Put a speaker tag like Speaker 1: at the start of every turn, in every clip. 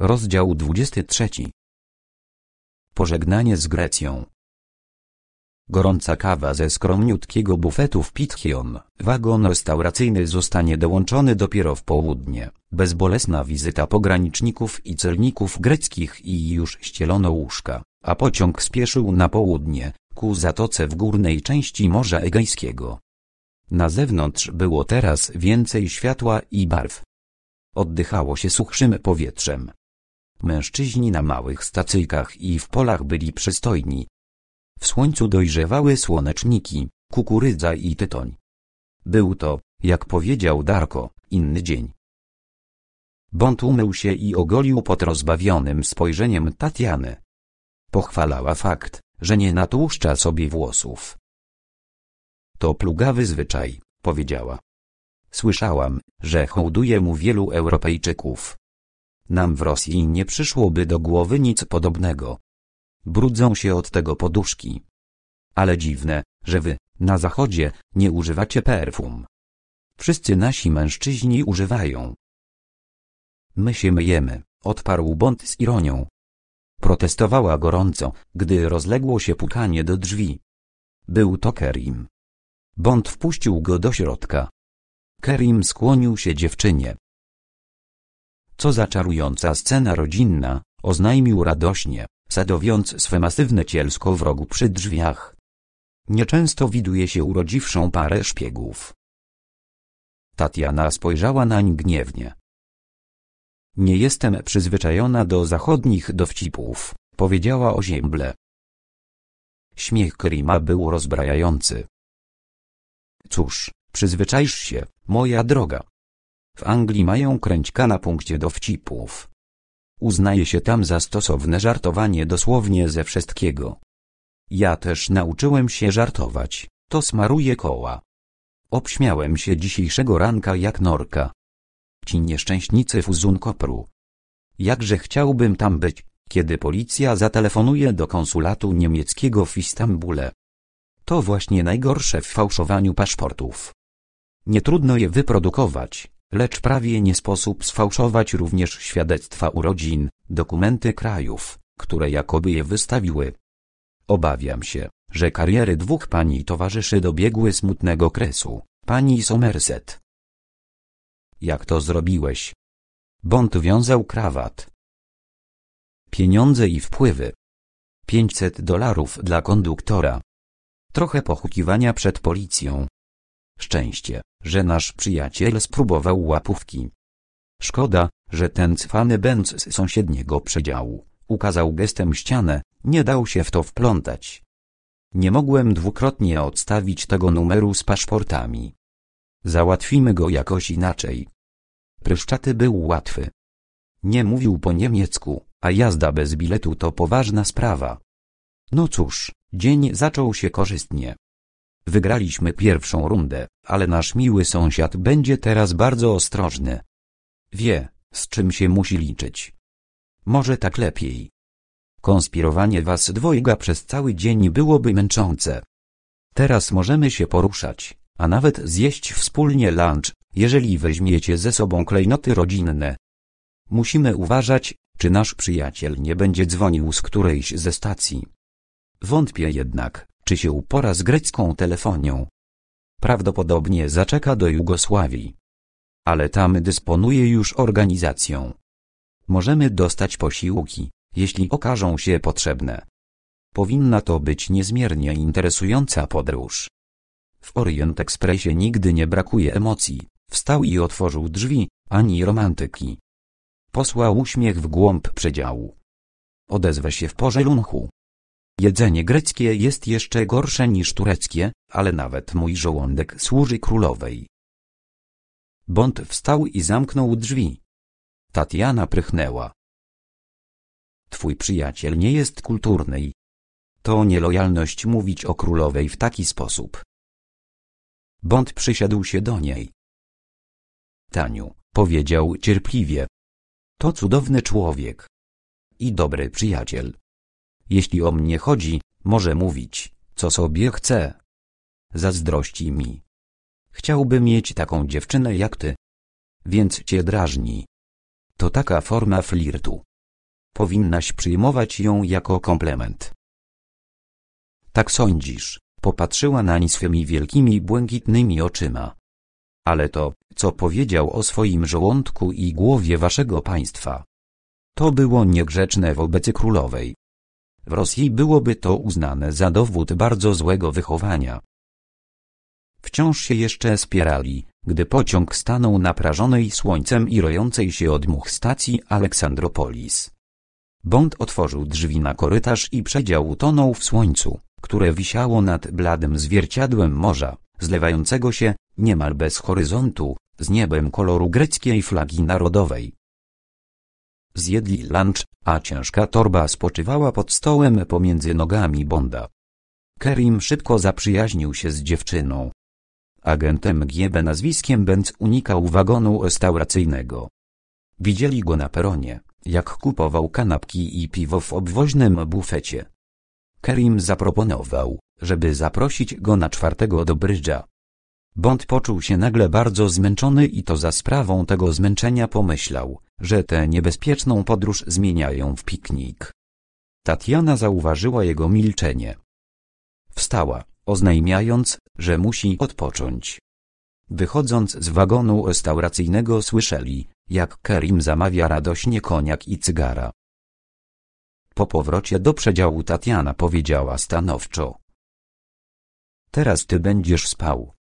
Speaker 1: Rozdział 23 Pożegnanie z Grecją Gorąca kawa ze skromniutkiego bufetu w Pitchion, wagon restauracyjny zostanie dołączony dopiero w południe, bezbolesna wizyta pograniczników i celników greckich i już ścielono łóżka, a pociąg spieszył na południe, ku zatoce w górnej części Morza Egejskiego. Na zewnątrz było teraz więcej światła i barw. Oddychało się suchszym powietrzem. Mężczyźni na małych stacyjkach i w polach byli przystojni. W słońcu dojrzewały słoneczniki, kukurydza i tytoń. Był to, jak powiedział Darko, inny dzień. Bąd umył się i ogolił pod rozbawionym spojrzeniem Tatiany. Pochwalała fakt, że nie natłuszcza sobie włosów. To plugawy zwyczaj, powiedziała. Słyszałam, że hołduje mu wielu Europejczyków. Nam w Rosji nie przyszłoby do głowy nic podobnego. Brudzą się od tego poduszki. Ale dziwne, że wy, na zachodzie, nie używacie perfum. Wszyscy nasi mężczyźni używają. My się myjemy, odparł Bond z ironią. Protestowała gorąco, gdy rozległo się pukanie do drzwi. Był to Kerim. Bond wpuścił go do środka. Kerim skłonił się dziewczynie. Co za czarująca scena rodzinna, oznajmił radośnie, sadowiąc swe masywne cielsko w rogu przy drzwiach. Nieczęsto widuje się urodziwszą parę szpiegów. Tatiana spojrzała nań gniewnie. Nie jestem przyzwyczajona do zachodnich dowcipów, powiedziała ozięble. Śmiech Kerima był rozbrajający. Cóż, przyzwyczaisz się, moja droga. W Anglii mają kręćka na punkcie dowcipów. Uznaje się tam za stosowne żartowanie dosłownie ze wszystkiego. Ja też nauczyłem się żartować, to smaruje koła. Obśmiałem się dzisiejszego ranka jak norka. Ci nieszczęśnicy Fuzunkopru. Jakże chciałbym tam być, kiedy policja zatelefonuje do konsulatu niemieckiego w Istambule. To właśnie najgorsze w fałszowaniu paszportów. Nie trudno je wyprodukować, lecz prawie nie sposób sfałszować również świadectwa urodzin, dokumenty krajów, które jakoby je wystawiły. Obawiam się, że kariery dwóch pani towarzyszy dobiegły smutnego kresu. Pani Somerset. Jak to zrobiłeś? Bond wiązał krawat. Pieniądze i wpływy. 500 dolarów dla konduktora. Trochę pochukiwania przed policją. Szczęście, że nasz przyjaciel spróbował łapówki. Szkoda, że ten cwany bęc z sąsiedniego przedziału, ukazał gestem ścianę, nie dał się w to wplątać. Nie mogłem dwukrotnie odstawić tego numeru z paszportami. Załatwimy go jakoś inaczej. Pryszczaty był łatwy. Nie mówił po niemiecku, a jazda bez biletu to poważna sprawa. No cóż, dzień zaczął się korzystnie. Wygraliśmy pierwszą rundę, ale nasz miły sąsiad będzie teraz bardzo ostrożny. Wie, z czym się musi liczyć. Może tak lepiej. Konspirowanie was dwojga przez cały dzień byłoby męczące. Teraz możemy się poruszać, a nawet zjeść wspólnie lunch, jeżeli weźmiecie ze sobą klejnoty rodzinne. Musimy uważać, czy nasz przyjaciel nie będzie dzwonił z którejś ze stacji. Wątpię jednak, czy się upora z grecką telefonią. Prawdopodobnie zaczeka do Jugosławii. Ale tam dysponuje już organizacją. Możemy dostać posiłki, jeśli okażą się potrzebne. Powinna to być niezmiernie interesująca podróż. W Orient Expressie nigdy nie brakuje emocji. Wstał i otworzył drzwi, ani romantyki. Posłał uśmiech w głąb przedziału. Odezwę się w porze lunchu. Jedzenie greckie jest jeszcze gorsze niż tureckie, ale nawet mój żołądek służy królowej. Bond wstał i zamknął drzwi. Tatiana prychnęła. Twój przyjaciel nie jest kulturny. To nielojalność mówić o królowej w taki sposób. Bond przysiadł się do niej. Taniu, powiedział cierpliwie. To cudowny człowiek. I dobry przyjaciel. Jeśli o mnie chodzi, może mówić, co sobie chce. Zazdrości mi. Chciałby mieć taką dziewczynę jak ty. Więc cię drażni. To taka forma flirtu, powinnaś przyjmować ją jako komplement. Tak sądzisz, popatrzyła nań swymi wielkimi błękitnymi oczyma. Ale to, co powiedział o swoim żołądku i głowie waszego państwa. To było niegrzeczne wobec królowej. W Rosji byłoby to uznane za dowód bardzo złego wychowania. Wciąż się jeszcze spierali, gdy pociąg stanął na prażonej słońcem i rojącej się od much stacji Aleksandropolis. Bond otworzył drzwi na korytarz i przedział utonął w słońcu, które wisiało nad bladym zwierciadłem morza, zlewającego się, niemal bez horyzontu, z niebem koloru greckiej flagi narodowej. Zjedli lunch, a ciężka torba spoczywała pod stołem pomiędzy nogami Bonda. Kerim szybko zaprzyjaźnił się z dziewczyną. Agentem GB nazwiskiem Benz unikał wagonu restauracyjnego. Widzieli go na peronie, jak kupował kanapki i piwo w obwoźnym bufecie. Kerim zaproponował, żeby zaprosić go na czwartego do brydża. Bond poczuł się nagle bardzo zmęczony i to za sprawą tego zmęczenia pomyślał, że tę niebezpieczną podróż zmieniają w piknik. Tatiana zauważyła jego milczenie. Wstała, oznajmiając, że musi odpocząć. Wychodząc z wagonu restauracyjnego słyszeli, jak Kerim zamawia radośnie koniak i cygara. Po powrocie do przedziału Tatiana powiedziała stanowczo. Teraz ty będziesz spał.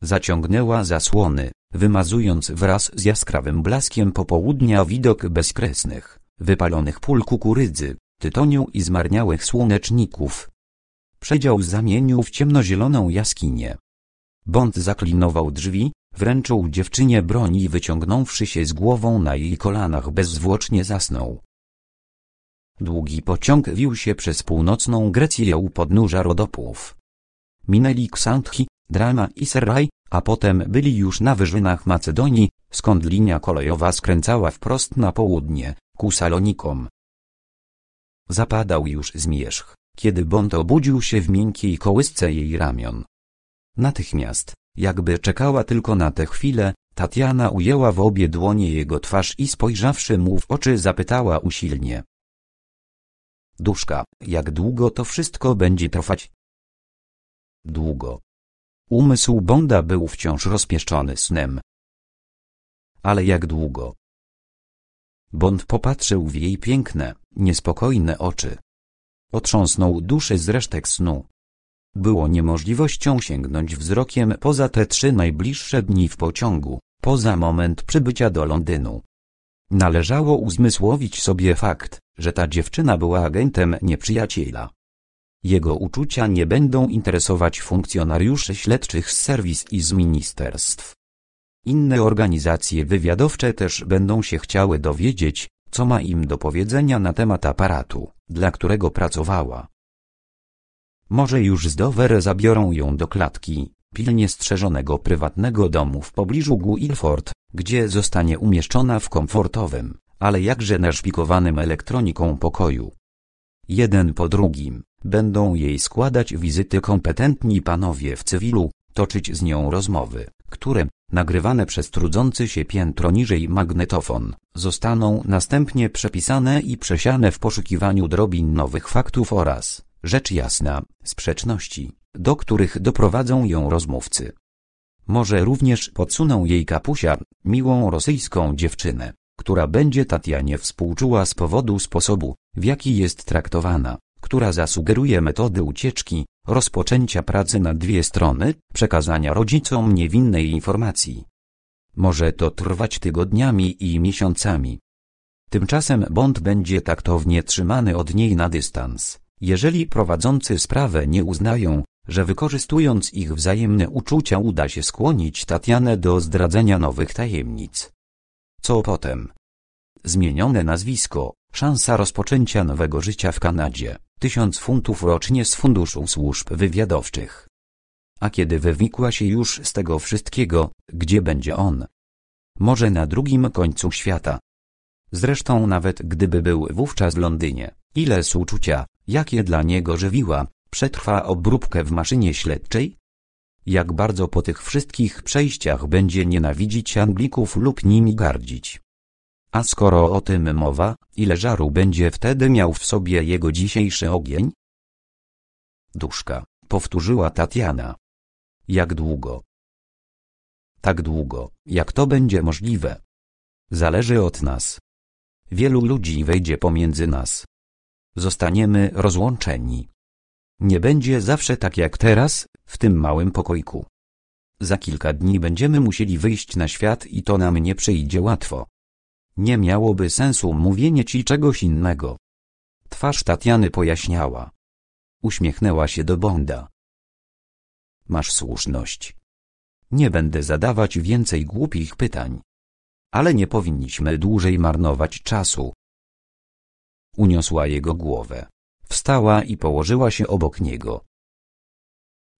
Speaker 1: Zaciągnęła zasłony, wymazując wraz z jaskrawym blaskiem popołudnia widok bezkresnych, wypalonych pól kukurydzy, tytoniu i zmarniałych słoneczników. Przedział zamienił w ciemnozieloną jaskinię. Bond zaklinował drzwi, wręczył dziewczynie broń i wyciągnąwszy się z głową na jej kolanach bezzwłocznie zasnął. Długi pociąg wił się przez północną Grecję u podnóża Rodopów. Minęli Ksantchi, Drama i Serraj, a potem byli już na wyżynach Macedonii, skąd linia kolejowa skręcała wprost na południe, ku Salonikom. Zapadał już zmierzch, kiedy Bond obudził się w miękkiej kołysce jej ramion. Natychmiast, jakby czekała tylko na tę chwilę, Tatiana ujęła w obie dłonie jego twarz i spojrzawszy mu w oczy zapytała usilnie. Duszka, jak długo to wszystko będzie trwać? Długo. Umysł Bonda był wciąż rozpieszczony snem. Ale jak długo? Bond popatrzył w jej piękne, niespokojne oczy. Otrząsnął duszę z resztek snu. Było niemożliwością sięgnąć wzrokiem poza te trzy najbliższe dni w pociągu, poza moment przybycia do Londynu. Należało uzmysłowić sobie fakt, że ta dziewczyna była agentem nieprzyjaciela. Jego uczucia nie będą interesować funkcjonariuszy śledczych z serwis i z ministerstw. Inne organizacje wywiadowcze też będą się chciały dowiedzieć, co ma im do powiedzenia na temat aparatu, dla którego pracowała. Może już z Dover zabiorą ją do klatki, pilnie strzeżonego prywatnego domu w pobliżu Guilford, gdzie zostanie umieszczona w komfortowym, ale jakże naszpikowanym elektroniką pokoju. Jeden po drugim, będą jej składać wizyty kompetentni panowie w cywilu, toczyć z nią rozmowy, które, nagrywane przez trudzący się piętro niżej magnetofon, zostaną następnie przepisane i przesiane w poszukiwaniu drobin nowych faktów oraz, rzecz jasna, sprzeczności, do których doprowadzą ją rozmówcy. Może również podsuną jej kapusia, miłą rosyjską dziewczynę, która będzie Tatianie współczuła z powodu sposobu, w jaki jest traktowana, która zasugeruje metody ucieczki, rozpoczęcia pracy na dwie strony, przekazania rodzicom niewinnej informacji. Może to trwać tygodniami i miesiącami. Tymczasem Bond będzie taktownie trzymany od niej na dystans, jeżeli prowadzący sprawę nie uznają, że wykorzystując ich wzajemne uczucia uda się skłonić Tatianę do zdradzenia nowych tajemnic. Co potem? Zmienione nazwisko, szansa rozpoczęcia nowego życia w Kanadzie, tysiąc funtów rocznie z funduszu służb wywiadowczych. A kiedy wywikła się już z tego wszystkiego, gdzie będzie on? Może na drugim końcu świata. Zresztą nawet gdyby był wówczas w Londynie, ile współczucia, jakie dla niego żywiła, przetrwa obróbkę w maszynie śledczej? Jak bardzo po tych wszystkich przejściach będzie nienawidzić Anglików lub nimi gardzić. A skoro o tym mowa, ile żaru będzie wtedy miał w sobie jego dzisiejszy ogień? Duszka, powtórzyła Tatiana. Jak długo? Tak długo, jak to będzie możliwe. Zależy od nas. Wielu ludzi wejdzie pomiędzy nas. Zostaniemy rozłączeni. Nie będzie zawsze tak jak teraz, w tym małym pokoiku. Za kilka dni będziemy musieli wyjść na świat i to nam nie przyjdzie łatwo. Nie miałoby sensu mówienie ci czegoś innego. Twarz Tatiany pojaśniała. Uśmiechnęła się do Bonda. Masz słuszność. Nie będę zadawać więcej głupich pytań. Ale nie powinniśmy dłużej marnować czasu. Uniosła jego głowę. Wstała i położyła się obok niego.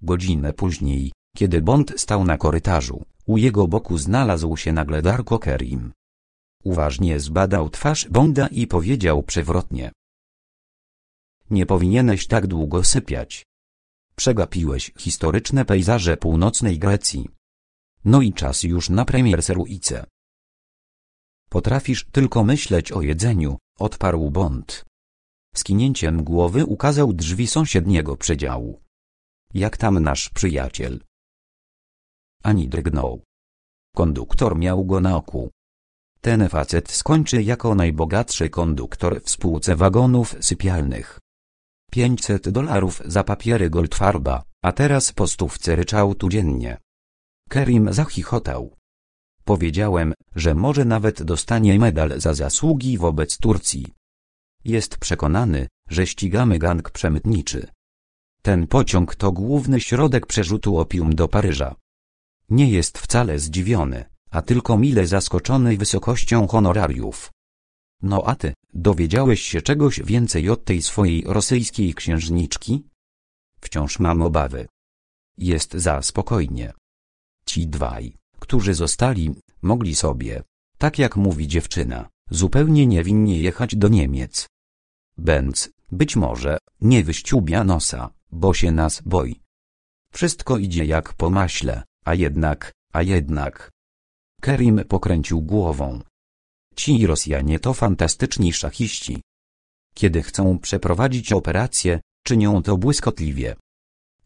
Speaker 1: Godzinę później, kiedy Bond stał na korytarzu, u jego boku znalazł się nagle Darko Kerim. Uważnie zbadał twarz Bonda i powiedział przewrotnie. Nie powinieneś tak długo sypiać. Przegapiłeś historyczne pejzaże północnej Grecji. No i czas już na premier Seruice. Potrafisz tylko myśleć o jedzeniu, odparł Bond. Skinięciem głowy ukazał drzwi sąsiedniego przedziału. Jak tam nasz przyjaciel? Ani drgnął. Konduktor miał go na oku. Ten facet skończy jako najbogatszy konduktor w spółce wagonów sypialnych. 500 dolarów za papiery Goldfarba, a teraz po stówce ryczałtu dziennie. Kerim zachichotał. Powiedziałem, że może nawet dostanie medal za zasługi wobec Turcji. Jest przekonany, że ścigamy gang przemytniczy. Ten pociąg to główny środek przerzutu opium do Paryża. Nie jest wcale zdziwiony, a tylko mile zaskoczony wysokością honorariów. No a ty, dowiedziałeś się czegoś więcej od tej swojej rosyjskiej księżniczki? Wciąż mam obawy. Jest za spokojnie. Ci dwaj, którzy zostali, mogli sobie, tak jak mówi dziewczyna, zupełnie niewinnie jechać do Niemiec. Benz, być może, nie wyściubia nosa, bo się nas boi. Wszystko idzie jak po maśle, a jednak, a jednak. Kerim pokręcił głową. Ci Rosjanie to fantastyczni szachiści. Kiedy chcą przeprowadzić operację, czynią to błyskotliwie.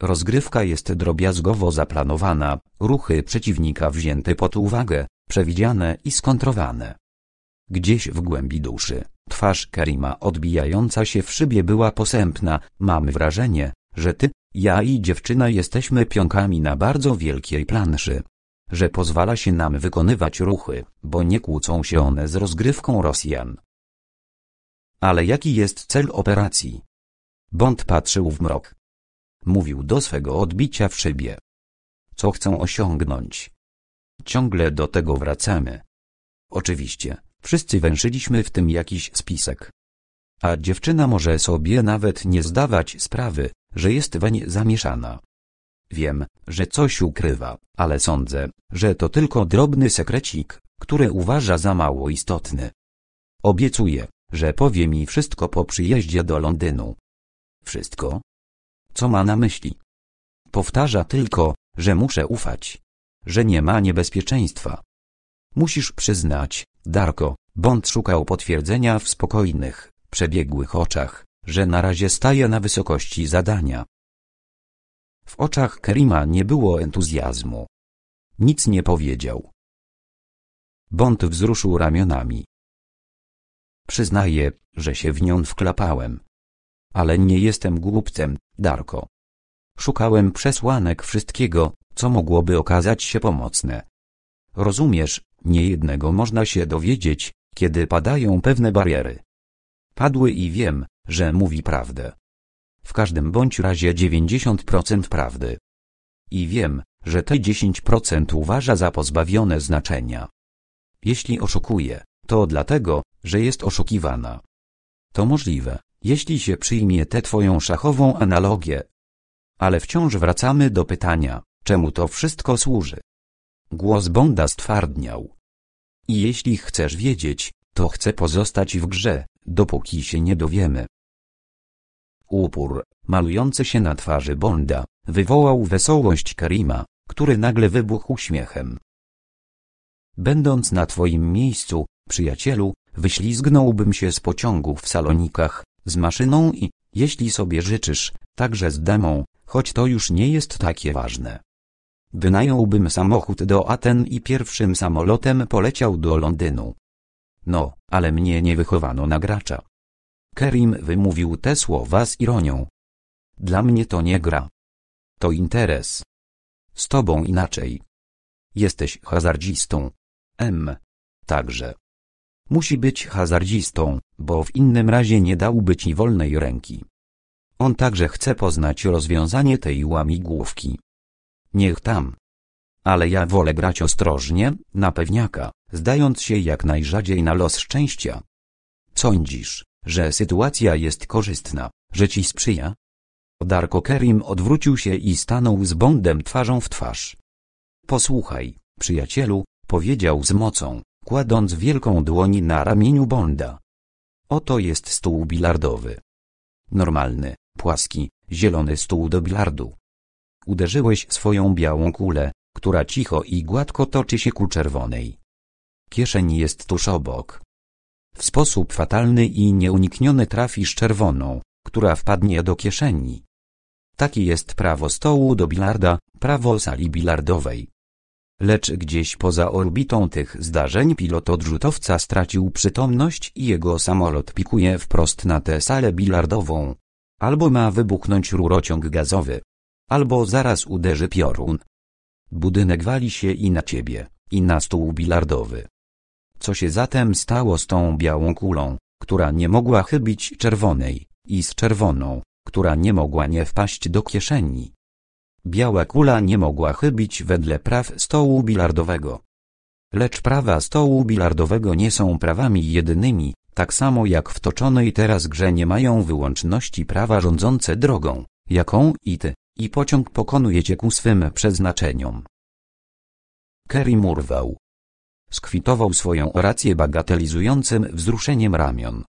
Speaker 1: Rozgrywka jest drobiazgowo zaplanowana, ruchy przeciwnika wzięte pod uwagę, przewidziane i skontrowane. Gdzieś w głębi duszy, twarz Kerima odbijająca się w szybie była posępna, mamy wrażenie, że ty, ja i dziewczyna jesteśmy pionkami na bardzo wielkiej planszy. Że pozwala się nam wykonywać ruchy, bo nie kłócą się one z rozgrywką Rosjan. Ale jaki jest cel operacji? Bond patrzył w mrok. Mówił do swego odbicia w szybie. Co chcą osiągnąć? Ciągle do tego wracamy. Oczywiście, wszyscy węszyliśmy w tym jakiś spisek. A dziewczyna może sobie nawet nie zdawać sprawy, że jest weń zamieszana. Wiem, że coś ukrywa, ale sądzę, że to tylko drobny sekrecik, który uważa za mało istotny. Obiecuję, że powie mi wszystko po przyjeździe do Londynu. Wszystko? Co ma na myśli? Powtarza tylko, że muszę ufać. Że nie ma niebezpieczeństwa. Musisz przyznać, Darko, Bond szukał potwierdzenia w spokojnych, przebiegłych oczach, że na razie staje na wysokości zadania. W oczach Kerima nie było entuzjazmu. Nic nie powiedział. Bond wzruszył ramionami. Przyznaję, że się w nią wklapałem. Ale nie jestem głupcem, Darko. Szukałem przesłanek wszystkiego, co mogłoby okazać się pomocne. Rozumiesz, niejednego można się dowiedzieć, kiedy padają pewne bariery. Padły i wiem, że mówi prawdę. W każdym bądź razie 90% prawdy. I wiem, że te 10% uważa za pozbawione znaczenia. Jeśli oszukuje, to dlatego, że jest oszukiwana. To możliwe, jeśli się przyjmie tę twoją szachową analogię. Ale wciąż wracamy do pytania, czemu to wszystko służy. Głos Bonda stwardniał. I jeśli chcesz wiedzieć, to chcę pozostać w grze, dopóki się nie dowiemy. Upór, malujący się na twarzy Bonda, wywołał wesołość Karima, który nagle wybuchł śmiechem. Będąc na twoim miejscu, przyjacielu, wyślizgnąłbym się z pociągu w salonikach, z maszyną i, jeśli sobie życzysz, także z damą, choć to już nie jest takie ważne. Wynająłbym samochód do Aten i pierwszym samolotem poleciał do Londynu. No, ale mnie nie wychowano na gracza. Kerim wymówił te słowa z ironią. Dla mnie to nie gra. To interes. Z tobą inaczej. Jesteś hazardzistą. M. Także. Musi być hazardzistą, bo w innym razie nie dałby ci wolnej ręki. On także chce poznać rozwiązanie tej łamigłówki. Niech tam. Ale ja wolę grać ostrożnie, na pewniaka, zdając się jak najrzadziej na los szczęścia. Sądzisz, że sytuacja jest korzystna, że ci sprzyja? Darko Kerim odwrócił się i stanął z Bondem twarzą w twarz. Posłuchaj, przyjacielu, powiedział z mocą, kładąc wielką dłoń na ramieniu Bonda. Oto jest stół bilardowy. Normalny, płaski, zielony stół do bilardu. Uderzyłeś swoją białą kulę, która cicho i gładko toczy się ku czerwonej. Kieszeń jest tuż obok. W sposób fatalny i nieunikniony trafisz czerwoną, która wpadnie do kieszeni. Takie jest prawo stołu do bilarda, prawo sali bilardowej. Lecz gdzieś poza orbitą tych zdarzeń pilot odrzutowca stracił przytomność i jego samolot pikuje wprost na tę salę bilardową. Albo ma wybuchnąć rurociąg gazowy. Albo zaraz uderzy piorun. Budynek wali się i na ciebie, i na stół bilardowy. Co się zatem stało z tą białą kulą, która nie mogła chybić czerwonej, i z czerwoną, która nie mogła nie wpaść do kieszeni? Biała kula nie mogła chybić wedle praw stołu bilardowego. Lecz prawa stołu bilardowego nie są prawami jedynymi, tak samo jak w toczonej teraz grze nie mają wyłączności prawa rządzące drogą, jaką i ty, i pociąg pokonujecie ku swym przeznaczeniom. Kerry urwał. Skwitował swoją orację bagatelizującym wzruszeniem ramion.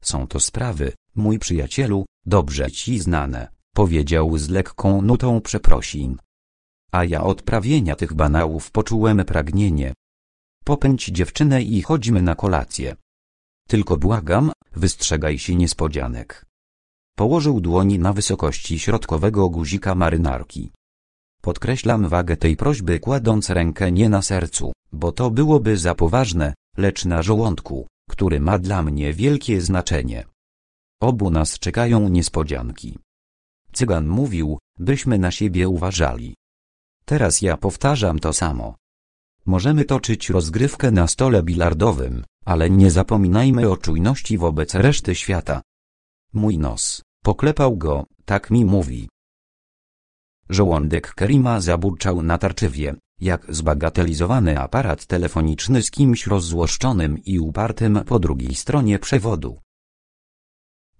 Speaker 1: Są to sprawy, mój przyjacielu, dobrze ci znane, powiedział z lekką nutą przeprosin. A ja od prawienia tych banałów poczułem pragnienie. Popędź dziewczynę i chodźmy na kolację. Tylko błagam, wystrzegaj się niespodzianek. Położył dłoni na wysokości środkowego guzika marynarki. Podkreślam wagę tej prośby kładąc rękę nie na sercu, bo to byłoby za poważne, lecz na żołądku, który ma dla mnie wielkie znaczenie. Obu nas czekają niespodzianki. Cygan mówił, byśmy na siebie uważali. Teraz ja powtarzam to samo. Możemy toczyć rozgrywkę na stole bilardowym, ale nie zapominajmy o czujności wobec reszty świata. Mój nos, poklepał go, tak mi mówi. Żołądek Kerima zaburczał natarczywie, jak zbagatelizowany aparat telefoniczny z kimś rozzłoszczonym i upartym po drugiej stronie przewodu.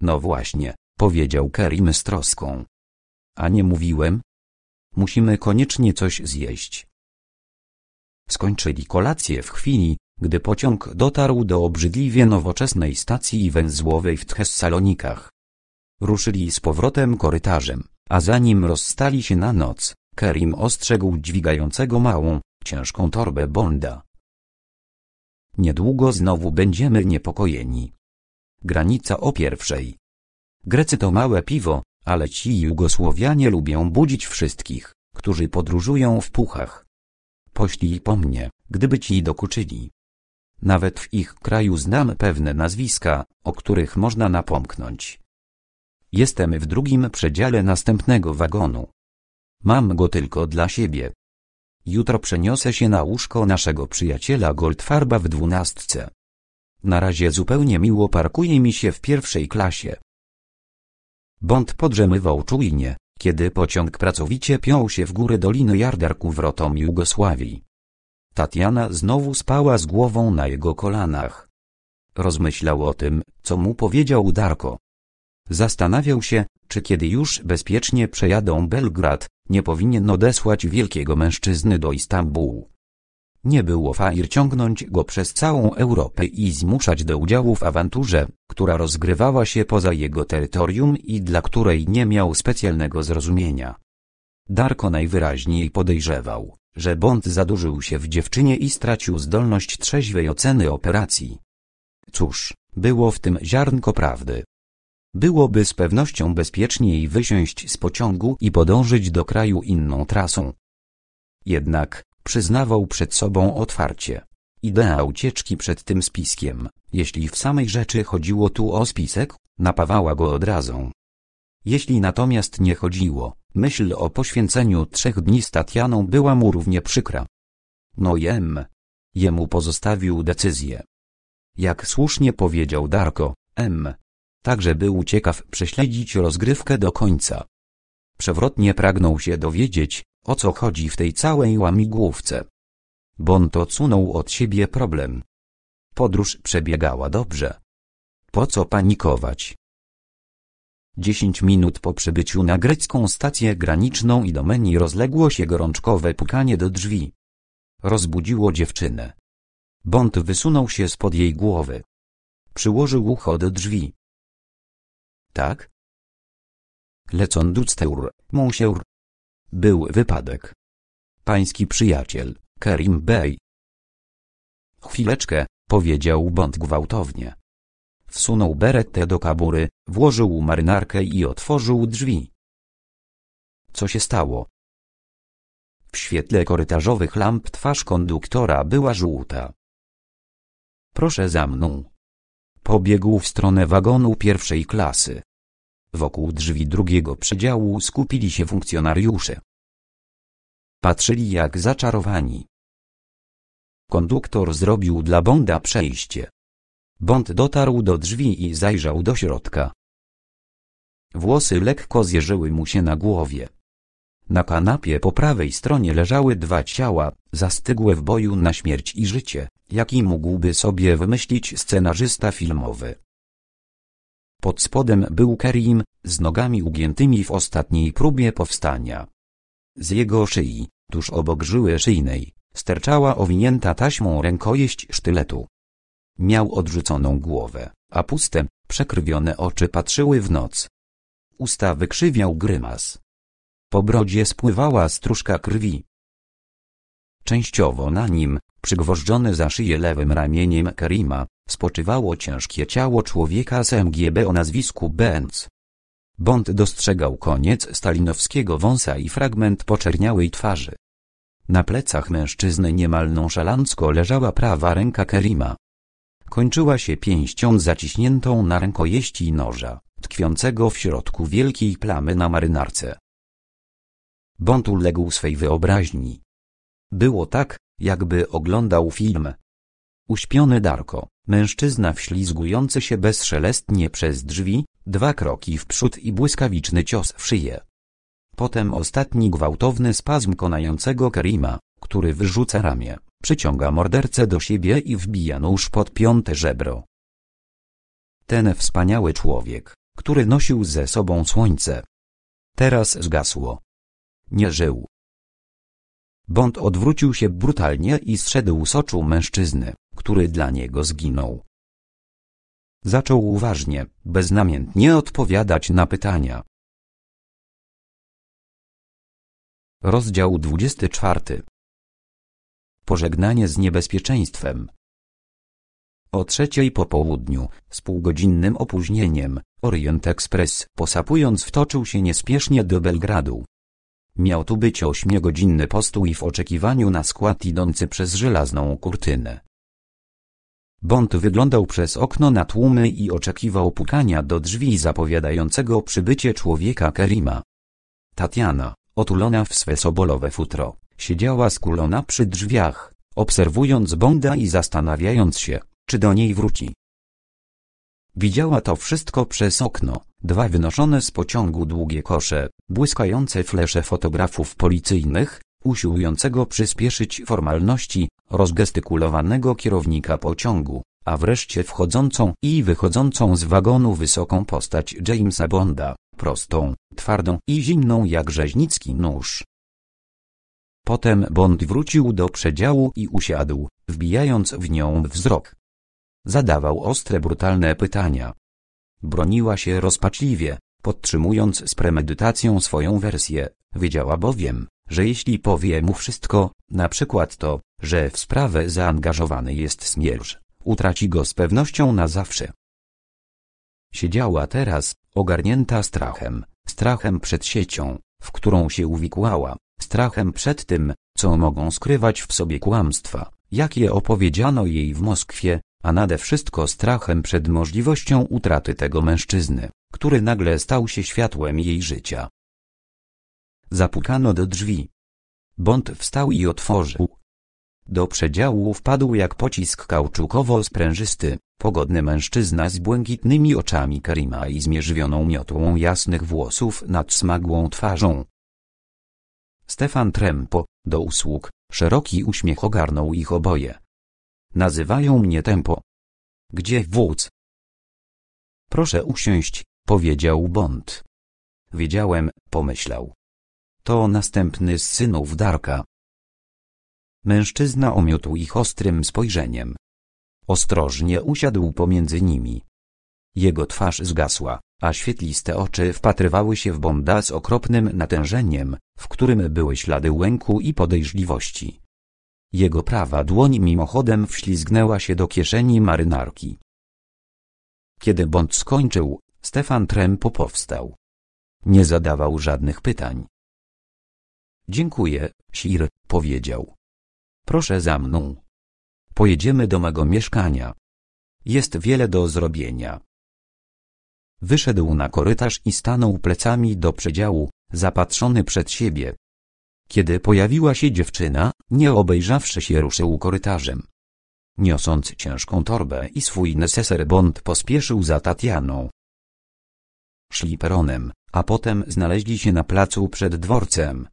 Speaker 1: No właśnie, powiedział Kerim z troską. A nie mówiłem? Musimy koniecznie coś zjeść. Skończyli kolację w chwili, gdy pociąg dotarł do obrzydliwie nowoczesnej stacji węzłowej w Thessalonikach. Ruszyli z powrotem korytarzem, a zanim rozstali się na noc, Kerim ostrzegł dźwigającego małą, ciężką torbę Bonda. Niedługo znowu będziemy niepokojeni. Granica o pierwszej. Grecy to małe piwo, ale ci Jugosłowianie lubią budzić wszystkich, którzy podróżują w puchach. Poślij po mnie, gdyby ci dokuczyli. Nawet w ich kraju znam pewne nazwiska, o których można napomknąć. Jestem w drugim przedziale następnego wagonu. Mam go tylko dla siebie. Jutro przeniosę się na łóżko naszego przyjaciela Goldfarba w dwunastce. Na razie zupełnie miło parkuje mi się w pierwszej klasie. Bąd podrzemywał czujnie, kiedy pociąg pracowicie piął się w górę Doliny Jardar ku wrotom Jugosławii. Tatiana znowu spała z głową na jego kolanach. Rozmyślał o tym, co mu powiedział Darko. Zastanawiał się, czy kiedy już bezpiecznie przejadą Belgrad, nie powinien odesłać wielkiego mężczyzny do Istambułu. Nie było fair ciągnąć go przez całą Europę i zmuszać do udziału w awanturze, która rozgrywała się poza jego terytorium i dla której nie miał specjalnego zrozumienia. Darko najwyraźniej podejrzewał, że Bond zadłużył się w dziewczynie i stracił zdolność trzeźwej oceny operacji. Cóż, było w tym ziarnko prawdy. Byłoby z pewnością bezpieczniej wysiąść z pociągu i podążyć do kraju inną trasą. Jednak, przyznawał przed sobą otwarcie. Idea ucieczki przed tym spiskiem, jeśli w samej rzeczy chodziło tu o spisek, napawała go odrazą. Jeśli natomiast nie chodziło, myśl o poświęceniu trzech dni z Tatianą była mu równie przykra. No jem. Jemu pozostawił decyzję. Jak słusznie powiedział Darko, M. Także był ciekaw prześledzić rozgrywkę do końca. Przewrotnie pragnął się dowiedzieć, o co chodzi w tej całej łamigłówce. Bond odsunął od siebie problem. Podróż przebiegała dobrze. Po co panikować? Dziesięć minut po przybyciu na grecką stację graniczną i do menu rozległo się gorączkowe pukanie do drzwi. Rozbudziło dziewczynę. Bond wysunął się spod jej głowy. Przyłożył ucho do drzwi. Tak? Lecon ducteur, monsieur. Był wypadek. Pański przyjaciel, Kerim Bey. Chwileczkę, powiedział Bond gwałtownie. Wsunął beretę do kabury, włożył marynarkę i otworzył drzwi. Co się stało? W świetle korytarzowych lamp twarz konduktora była żółta. Proszę za mną. Pobiegł w stronę wagonu pierwszej klasy. Wokół drzwi drugiego przedziału skupili się funkcjonariusze. Patrzyli jak zaczarowani. Konduktor zrobił dla Bonda przejście. Bond dotarł do drzwi i zajrzał do środka. Włosy lekko zjeżyły mu się na głowie. Na kanapie po prawej stronie leżały dwa ciała, zastygłe w boju na śmierć i życie, jaki mógłby sobie wymyślić scenarzysta filmowy. Pod spodem był Kerim, z nogami ugiętymi w ostatniej próbie powstania. Z jego szyi, tuż obok żyły szyjnej, sterczała owinięta taśmą rękojeść sztyletu. Miał odrzuconą głowę, a puste, przekrwione oczy patrzyły w noc. Usta wykrzywiał grymas. Po brodzie spływała stróżka krwi. Częściowo na nim, przygwożdżone za szyję lewym ramieniem Kerima, spoczywało ciężkie ciało człowieka z MGB o nazwisku Benz. Bond dostrzegał koniec stalinowskiego wąsa i fragment poczerniałej twarzy. Na plecach mężczyzny niemal nonszalancko leżała prawa ręka Kerima. Kończyła się pięścią zaciśniętą na rękojeści noża, tkwiącego w środku wielkiej plamy na marynarce. Bond uległ swej wyobraźni. Było tak, jakby oglądał film. Uśpiony Darko, mężczyzna wślizgujący się bezszelestnie przez drzwi, dwa kroki w przód i błyskawiczny cios w szyję. Potem ostatni gwałtowny spazm konającego Kerima, który wyrzuca ramię, przyciąga mordercę do siebie i wbija nóż pod piąte żebro. Ten wspaniały człowiek, który nosił ze sobą słońce. Teraz zgasło. Nie żył. Bond odwrócił się brutalnie i zszedł z oczu mężczyzny, który dla niego zginął. Zaczął uważnie, beznamiętnie odpowiadać na pytania. Rozdział 24 Pożegnanie z niebezpieczeństwem O trzeciej po południu, z półgodzinnym opóźnieniem, Orient Express posapując wtoczył się niespiesznie do Belgradu. Miał tu być ośmiogodzinny postój w oczekiwaniu na skład idący przez żelazną kurtynę. Bond wyglądał przez okno na tłumy i oczekiwał pukania do drzwi zapowiadającego przybycie człowieka Kerima. Tatiana, otulona w swe sobolowe futro, siedziała skulona przy drzwiach, obserwując Bonda i zastanawiając się, czy do niej wróci. Widziała to wszystko przez okno, dwa wynoszone z pociągu długie kosze, błyskające flesze fotografów policyjnych, usiłującego przyspieszyć formalności, rozgestykulowanego kierownika pociągu, a wreszcie wchodzącą i wychodzącą z wagonu wysoką postać Jamesa Bonda, prostą, twardą i zimną jak rzeźnicki nóż. Potem Bond wrócił do przedziału i usiadł, wbijając w nią wzrok. Zadawał ostre brutalne pytania. Broniła się rozpaczliwie, podtrzymując z premedytacją swoją wersję, wiedziała bowiem, że jeśli powie mu wszystko, na przykład to, że w sprawę zaangażowany jest Smierz, utraci go z pewnością na zawsze. Siedziała teraz, ogarnięta strachem, strachem przed siecią, w którą się uwikłała, strachem przed tym, co mogą skrywać w sobie kłamstwa, jakie opowiedziano jej w Moskwie, a nade wszystko strachem przed możliwością utraty tego mężczyzny, który nagle stał się światłem jej życia. Zapukano do drzwi. Bond wstał i otworzył. Do przedziału wpadł jak pocisk kauczukowo-sprężysty, pogodny mężczyzna z błękitnymi oczami Karima i zmierzwioną miotłą jasnych włosów nad smagłą twarzą. Stefan Trempo, do usług, szeroki uśmiech ogarnął ich oboje. Nazywają mnie Tempo. Gdzie wódz? Proszę usiąść, powiedział Bond. Wiedziałem, pomyślał. To następny z synów Darka. Mężczyzna omiótł ich ostrym spojrzeniem. Ostrożnie usiadł pomiędzy nimi. Jego twarz zgasła, a świetliste oczy wpatrywały się w Bonda z okropnym natężeniem, w którym były ślady łęku i podejrzliwości. Jego prawa dłoń mimochodem wślizgnęła się do kieszeni marynarki. Kiedy Bond skończył, Stefan Trempo powstał. Nie zadawał żadnych pytań. Dziękuję, Sir, powiedział. Proszę za mną. Pojedziemy do mego mieszkania. Jest wiele do zrobienia. Wyszedł na korytarz i stanął plecami do przedziału, zapatrzony przed siebie. Kiedy pojawiła się dziewczyna, nie obejrzawszy się ruszył korytarzem. Niosąc ciężką torbę i swój neseser Bond pospieszył za Tatianą. Szli peronem, a potem znaleźli się na placu przed dworcem.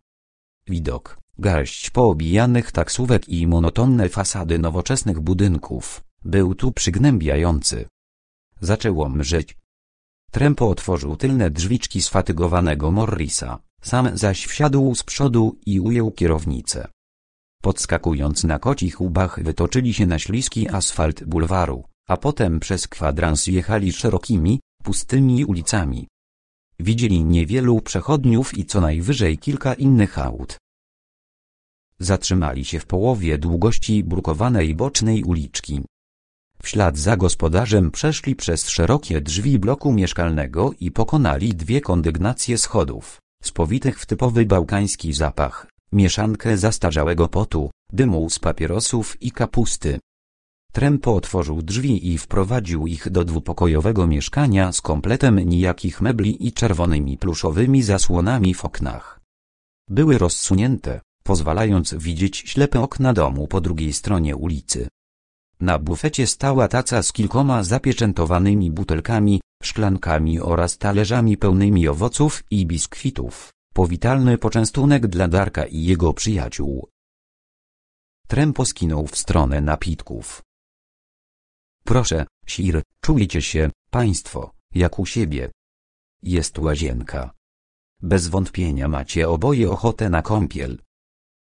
Speaker 1: Widok, garść poobijanych taksówek i monotonne fasady nowoczesnych budynków, był tu przygnębiający. Zaczęło mrzeć. Trempo otworzył tylne drzwiczki sfatygowanego Morrisa, sam zaś wsiadł z przodu i ujął kierownicę. Podskakując na kocich łbach wytoczyli się na śliski asfalt bulwaru, a potem przez kwadrans jechali szerokimi, pustymi ulicami. Widzieli niewielu przechodniów i co najwyżej kilka innych aut. Zatrzymali się w połowie długości brukowanej bocznej uliczki. W ślad za gospodarzem przeszli przez szerokie drzwi bloku mieszkalnego i pokonali dwie kondygnacje schodów, spowitych w typowy bałkański zapach, mieszankę zastarzałego potu, dymu z papierosów i kapusty. Trempo otworzył drzwi i wprowadził ich do dwupokojowego mieszkania z kompletem nijakich mebli i czerwonymi pluszowymi zasłonami w oknach. Były rozsunięte, pozwalając widzieć ślepe okna domu po drugiej stronie ulicy. Na bufecie stała taca z kilkoma zapieczętowanymi butelkami, szklankami oraz talerzami pełnymi owoców i biskwitów. Powitalny poczęstunek dla Darka i jego przyjaciół. Trempo skinął w stronę napitków. Proszę, Sir, czujcie się, państwo, jak u siebie. Jest łazienka. Bez wątpienia macie oboje ochotę na kąpiel.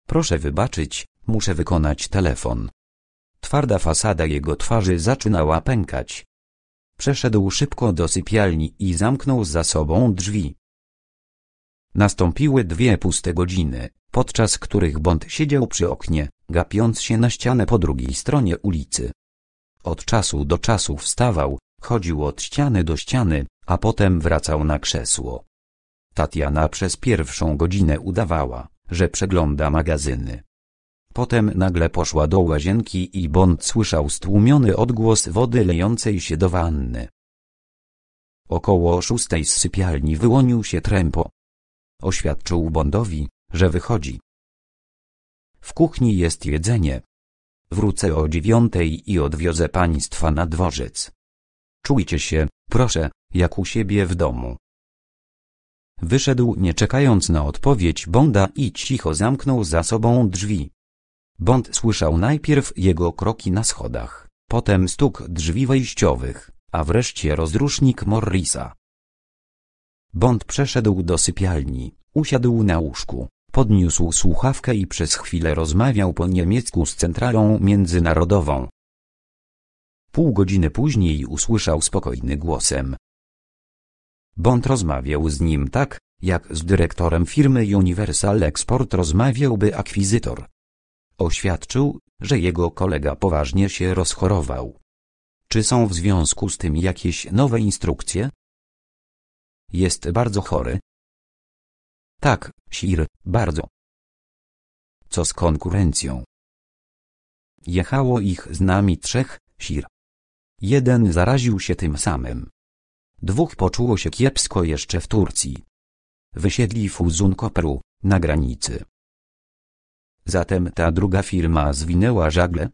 Speaker 1: Proszę wybaczyć, muszę wykonać telefon. Twarda fasada jego twarzy zaczynała pękać. Przeszedł szybko do sypialni i zamknął za sobą drzwi. Nastąpiły dwie puste godziny, podczas których Bond siedział przy oknie, gapiąc się na ścianę po drugiej stronie ulicy. Od czasu do czasu wstawał, chodził od ściany do ściany, a potem wracał na krzesło. Tatiana przez pierwszą godzinę udawała, że przegląda magazyny. Potem nagle poszła do łazienki i Bond słyszał stłumiony odgłos wody lejącej się do wanny. Około szóstej z sypialni wyłonił się trępo. Oświadczył Bondowi, że wychodzi. W kuchni jest jedzenie. Wrócę o dziewiątej i odwiozę państwa na dworzec. Czujcie się, proszę, jak u siebie w domu. Wyszedł nie czekając na odpowiedź Bonda i cicho zamknął za sobą drzwi. Bond słyszał najpierw jego kroki na schodach, potem stuk drzwi wejściowych, a wreszcie rozrusznik Morrisa. Bond przeszedł do sypialni, usiadł na łóżku, podniósł słuchawkę i przez chwilę rozmawiał po niemiecku z centralą międzynarodową. Pół godziny później usłyszał spokojny głosem. Bond rozmawiał z nim tak, jak z dyrektorem firmy Universal Export rozmawiałby akwizytor. Oświadczył, że jego kolega poważnie się rozchorował. Czy są w związku z tym jakieś nowe instrukcje? Jest bardzo chory. Tak, Sir, bardzo. Co z konkurencją? Jechało ich z nami trzech, Sir. Jeden zaraził się tym samym. Dwóch poczuło się kiepsko jeszcze w Turcji. Wysiedli w Uzunkopru, na granicy. Zatem ta druga firma zwinęła żagle?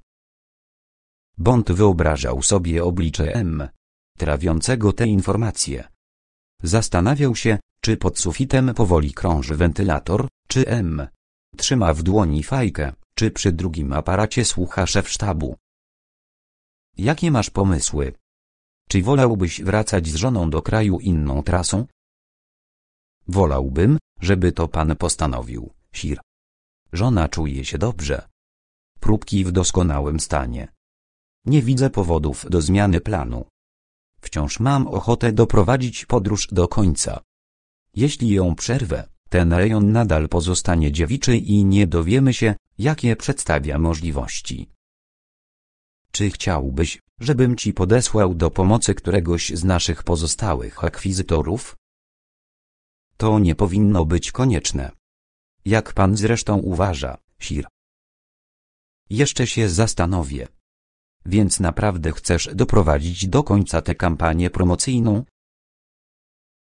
Speaker 1: Bond wyobrażał sobie oblicze M, trawiącego te informacje. Zastanawiał się, czy pod sufitem powoli krąży wentylator, czy M. Trzyma w dłoni fajkę, czy przy drugim aparacie słucha szef sztabu. Jakie masz pomysły? Czy wolałbyś wracać z żoną do kraju inną trasą? Wolałbym, żeby to pan postanowił, Sir. Żona czuje się dobrze. Próbki w doskonałym stanie. Nie widzę powodów do zmiany planu. Wciąż mam ochotę doprowadzić podróż do końca. Jeśli ją przerwę, ten rejon nadal pozostanie dziewiczy i nie dowiemy się, jakie przedstawia możliwości. Czy chciałbyś, żebym ci podesłał do pomocy któregoś z naszych pozostałych akwizytorów? To nie powinno być konieczne. Jak pan zresztą uważa, Sir? Jeszcze się zastanowię. Więc naprawdę chcesz doprowadzić do końca tę kampanię promocyjną?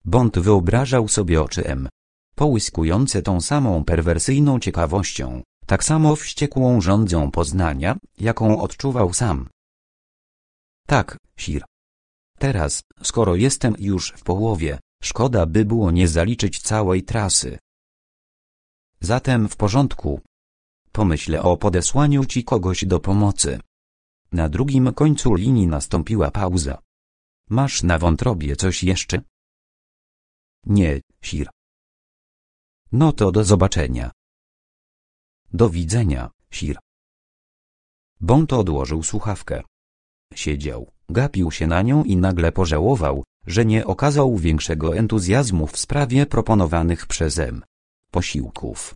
Speaker 1: Bond wyobrażał sobie oczy M. Połyskujące tą samą perwersyjną ciekawością, tak samo wściekłą rządzą poznania, jaką odczuwał sam. Tak, Sir. Teraz, skoro jestem już w połowie, szkoda by było nie zaliczyć całej trasy. Zatem w porządku. Pomyślę o podesłaniu ci kogoś do pomocy. Na drugim końcu linii nastąpiła pauza. Masz na wątrobie coś jeszcze? Nie, Sir. No to do zobaczenia. Do widzenia, Sir. Bond odłożył słuchawkę. Siedział, gapił się na nią i nagle pożałował, że nie okazał większego entuzjazmu w sprawie proponowanych przez M. posiłków.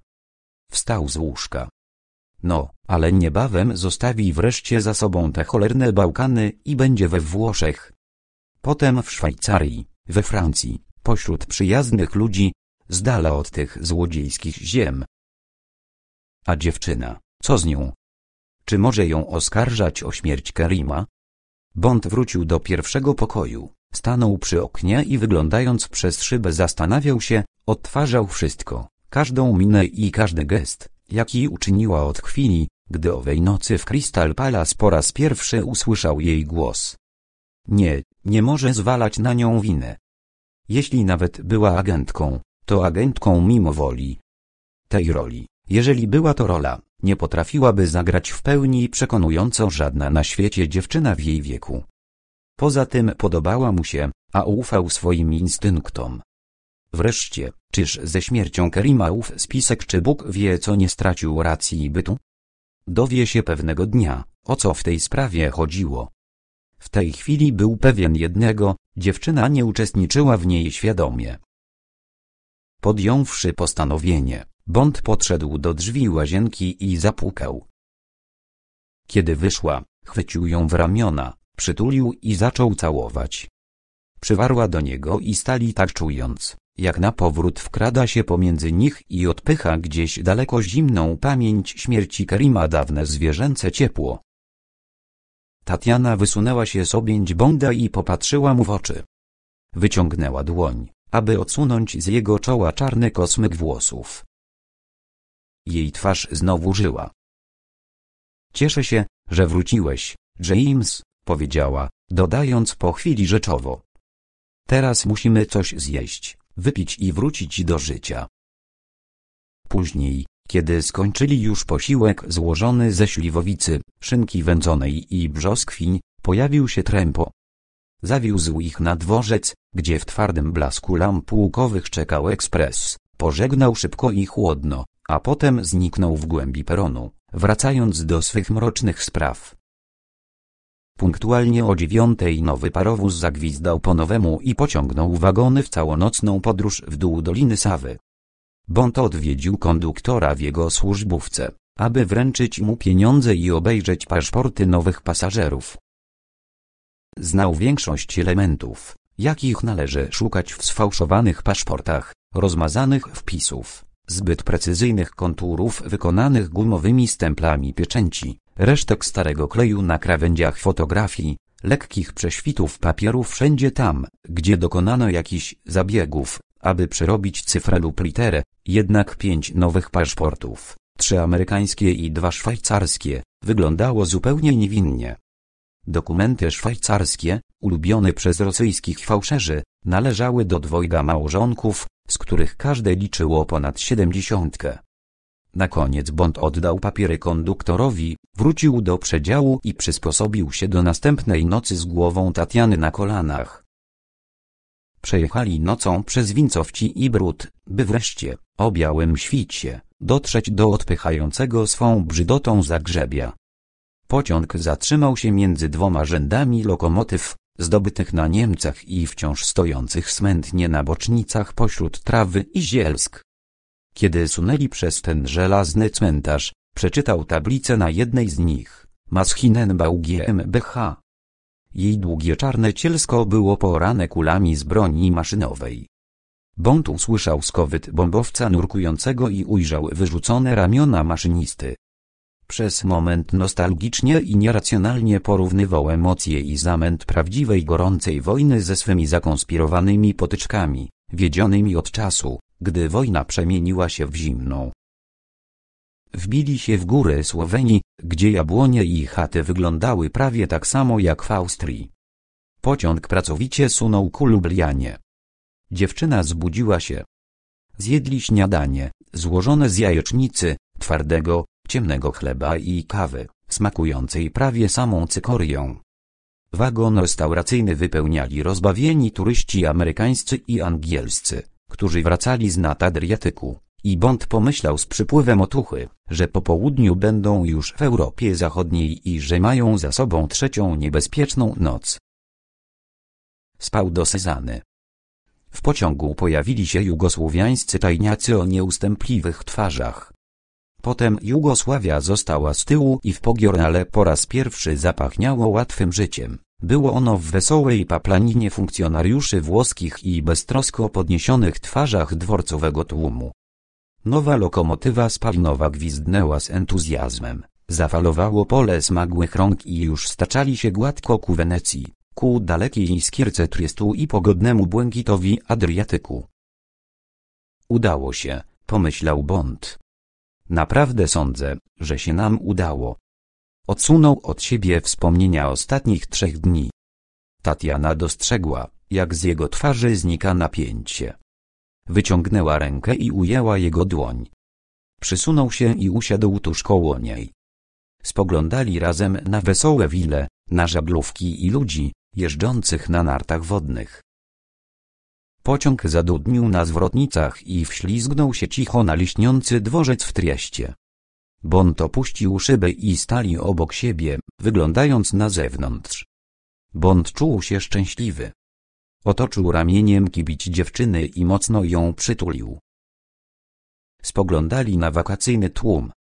Speaker 1: Wstał z łóżka. No, ale niebawem zostawi wreszcie za sobą te cholerne Bałkany i będzie we Włoszech. Potem w Szwajcarii, we Francji, pośród przyjaznych ludzi, z dala od tych złodziejskich ziem. A dziewczyna, co z nią? Czy może ją oskarżać o śmierć Karima? Bond wrócił do pierwszego pokoju, stanął przy oknie i wyglądając przez szybę zastanawiał się, odtwarzał wszystko, każdą minę i każdy gest, jaki uczyniła od chwili, gdy owej nocy w Crystal Palace po raz pierwszy usłyszał jej głos. Nie, nie może zwalać na nią winę. Jeśli nawet była agentką, to agentką mimo woli. Tej roli, jeżeli była to rola, nie potrafiłaby zagrać w pełni przekonująco żadna na świecie dziewczyna w jej wieku. Poza tym podobała mu się, a ufał swoim instynktom. Wreszcie, czyż ze śmiercią Kerima ów spisek czy Bóg wie co nie stracił racji bytu? Dowie się pewnego dnia, o co w tej sprawie chodziło. W tej chwili był pewien jednego, dziewczyna nie uczestniczyła w niej świadomie. Podjąwszy postanowienie, Bond podszedł do drzwi łazienki i zapukał. Kiedy wyszła, chwycił ją w ramiona, przytulił i zaczął całować. Przywarła do niego i stali tak czując, jak na powrót wkrada się pomiędzy nich i odpycha gdzieś daleko zimną pamięć śmierci Karima dawne zwierzęce ciepło. Tatiana wysunęła się z objęć Bonda i popatrzyła mu w oczy. Wyciągnęła dłoń, aby odsunąć z jego czoła czarny kosmyk włosów. Jej twarz znowu żyła. Cieszę się, że wróciłeś, James, powiedziała, dodając po chwili rzeczowo. Teraz musimy coś zjeść, wypić i wrócić do życia. Później, kiedy skończyli już posiłek złożony ze śliwowicy, szynki wędzonej i brzoskwiń, pojawił się Trempo. Zawiózł ich na dworzec, gdzie w twardym blasku lamp łukowych czekał ekspres, pożegnał szybko i chłodno, a potem zniknął w głębi peronu, wracając do swych mrocznych spraw. Punktualnie o dziewiątej nowy parowóz zagwizdał po nowemu i pociągnął wagony w całonocną podróż w dół Doliny Sawy. Bond odwiedził konduktora w jego służbówce, aby wręczyć mu pieniądze i obejrzeć paszporty nowych pasażerów. Znał większość elementów, jakich należy szukać w sfałszowanych paszportach, rozmazanych wpisów, zbyt precyzyjnych konturów wykonanych gumowymi stemplami pieczęci, resztek starego kleju na krawędziach fotografii, lekkich prześwitów papieru wszędzie tam, gdzie dokonano jakichś zabiegów, aby przerobić cyfrę lub literę, jednak pięć nowych paszportów, trzy amerykańskie i dwa szwajcarskie, wyglądało zupełnie niewinnie. Dokumenty szwajcarskie, ulubione przez rosyjskich fałszerzy, należały do dwojga małżonków, z których każde liczyło ponad siedemdziesiątkę. Na koniec Bond oddał papiery konduktorowi, wrócił do przedziału i przysposobił się do następnej nocy z głową Tatiany na kolanach. Przejechali nocą przez Wincowci i Brud, by wreszcie, o białym świcie, dotrzeć do odpychającego swą brzydotą zagrzebia. Pociąg zatrzymał się między dwoma rzędami lokomotyw, zdobytych na Niemcach i wciąż stojących smętnie na bocznicach pośród trawy i zielsk. Kiedy sunęli przez ten żelazny cmentarz, przeczytał tablicę na jednej z nich, Maschinenbau GmbH. Jej długie czarne cielsko było porane kulami z broni maszynowej. Bąd usłyszał skowyt bombowca nurkującego i ujrzał wyrzucone ramiona maszynisty. Przez moment nostalgicznie i nieracjonalnie porównywał emocje i zamęt prawdziwej gorącej wojny ze swymi zakonspirowanymi potyczkami, wiedzionymi od czasu, gdy wojna przemieniła się w zimną. Wbili się w góry Słowenii, gdzie jabłonie i chaty wyglądały prawie tak samo jak w Austrii. Pociąg pracowicie sunął ku Lublianie. Dziewczyna zbudziła się. Zjedli śniadanie, złożone z jajecznicy, twardego, ciemnego chleba i kawy, smakującej prawie samą cykorią. Wagon restauracyjny wypełniali rozbawieni turyści amerykańscy i angielscy, którzy wracali z nad Adriatyku. I Bond pomyślał z przypływem otuchy, że po południu będą już w Europie Zachodniej i że mają za sobą trzecią niebezpieczną noc. Spał do Sezany. W pociągu pojawili się jugosłowiańscy tajniacy o nieustępliwych twarzach. Potem Jugosławia została z tyłu i w pogiornale po raz pierwszy zapachniało łatwym życiem. Było ono w wesołej paplaninie funkcjonariuszy włoskich i beztrosko podniesionych twarzach dworcowego tłumu. Nowa lokomotywa spalinowa gwizdnęła z entuzjazmem. Zafalowało pole smagłych rąk i już staczali się gładko ku Wenecji, ku dalekiej iskierce Triestu i pogodnemu błękitowi Adriatyku. Udało się, pomyślał Bond. Naprawdę sądzę, że się nam udało. Odsunął od siebie wspomnienia ostatnich trzech dni. Tatiana dostrzegła, jak z jego twarzy znika napięcie. Wyciągnęła rękę i ujęła jego dłoń. Przysunął się i usiadł tuż koło niej. Spoglądali razem na wesołe wile, na żaglówki i ludzi, jeżdżących na nartach wodnych. Pociąg zadudnił na zwrotnicach i wślizgnął się cicho na liśniący dworzec w Trieście. Bond opuścił szybę i stali obok siebie, wyglądając na zewnątrz. Bond czuł się szczęśliwy. Otoczył ramieniem kibić dziewczyny i mocno ją przytulił. Spoglądali na wakacyjny tłum.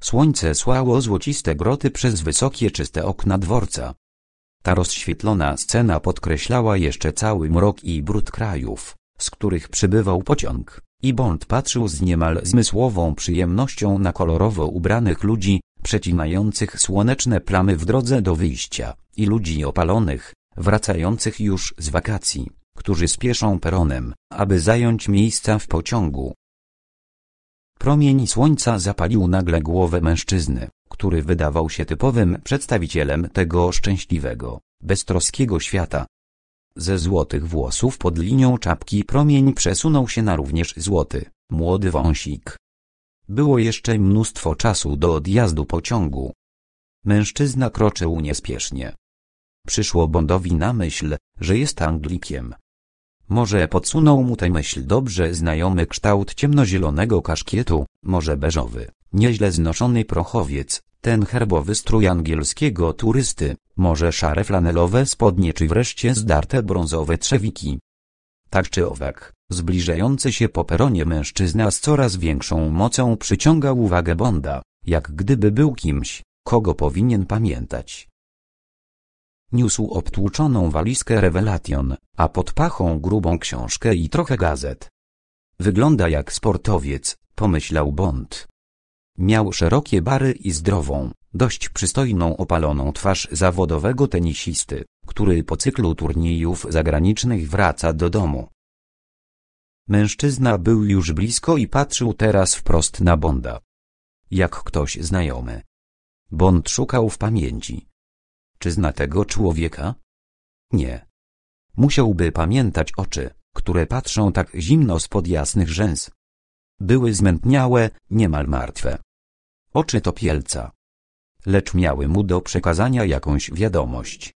Speaker 1: Słońce słało złociste groty przez wysokie czyste okna dworca. Ta rozświetlona scena podkreślała jeszcze cały mrok i brud krajów, z których przybywał pociąg, i Bond patrzył z niemal zmysłową przyjemnością na kolorowo ubranych ludzi, przecinających słoneczne plamy w drodze do wyjścia, i ludzi opalonych, wracających już z wakacji, którzy spieszą peronem, aby zająć miejsca w pociągu. Promień słońca zapalił nagle głowę mężczyzny, który wydawał się typowym przedstawicielem tego szczęśliwego, beztroskiego świata. Ze złotych włosów pod linią czapki promień przesunął się na również złoty, młody wąsik. Było jeszcze mnóstwo czasu do odjazdu pociągu. Mężczyzna kroczył niespiesznie. Przyszło Bondowi na myśl, że jest Anglikiem. Może podsunął mu tę myśl dobrze znajomy kształt ciemnozielonego kaszkietu, może beżowy, nieźle znoszony prochowiec, ten herbowy strój angielskiego turysty, może szare flanelowe spodnie czy wreszcie zdarte brązowe trzewiki. Tak czy owak, zbliżający się po peronie mężczyzna z coraz większą mocą przyciągał uwagę Bonda, jak gdyby był kimś, kogo powinien pamiętać. Niósł obtłuczoną walizkę Revelation, a pod pachą grubą książkę i trochę gazet. Wygląda jak sportowiec, pomyślał Bond. Miał szerokie bary i zdrową, dość przystojną opaloną twarz zawodowego tenisisty, który po cyklu turniejów zagranicznych wraca do domu. Mężczyzna był już blisko i patrzył teraz wprost na Bonda. Jak ktoś znajomy. Bond szukał w pamięci. Czy zna tego człowieka? Nie. Musiałby pamiętać oczy, które patrzą tak zimno spod jasnych rzęs. Były zmętniałe, niemal martwe. Oczy topielca. Lecz miały mu do przekazania jakąś wiadomość.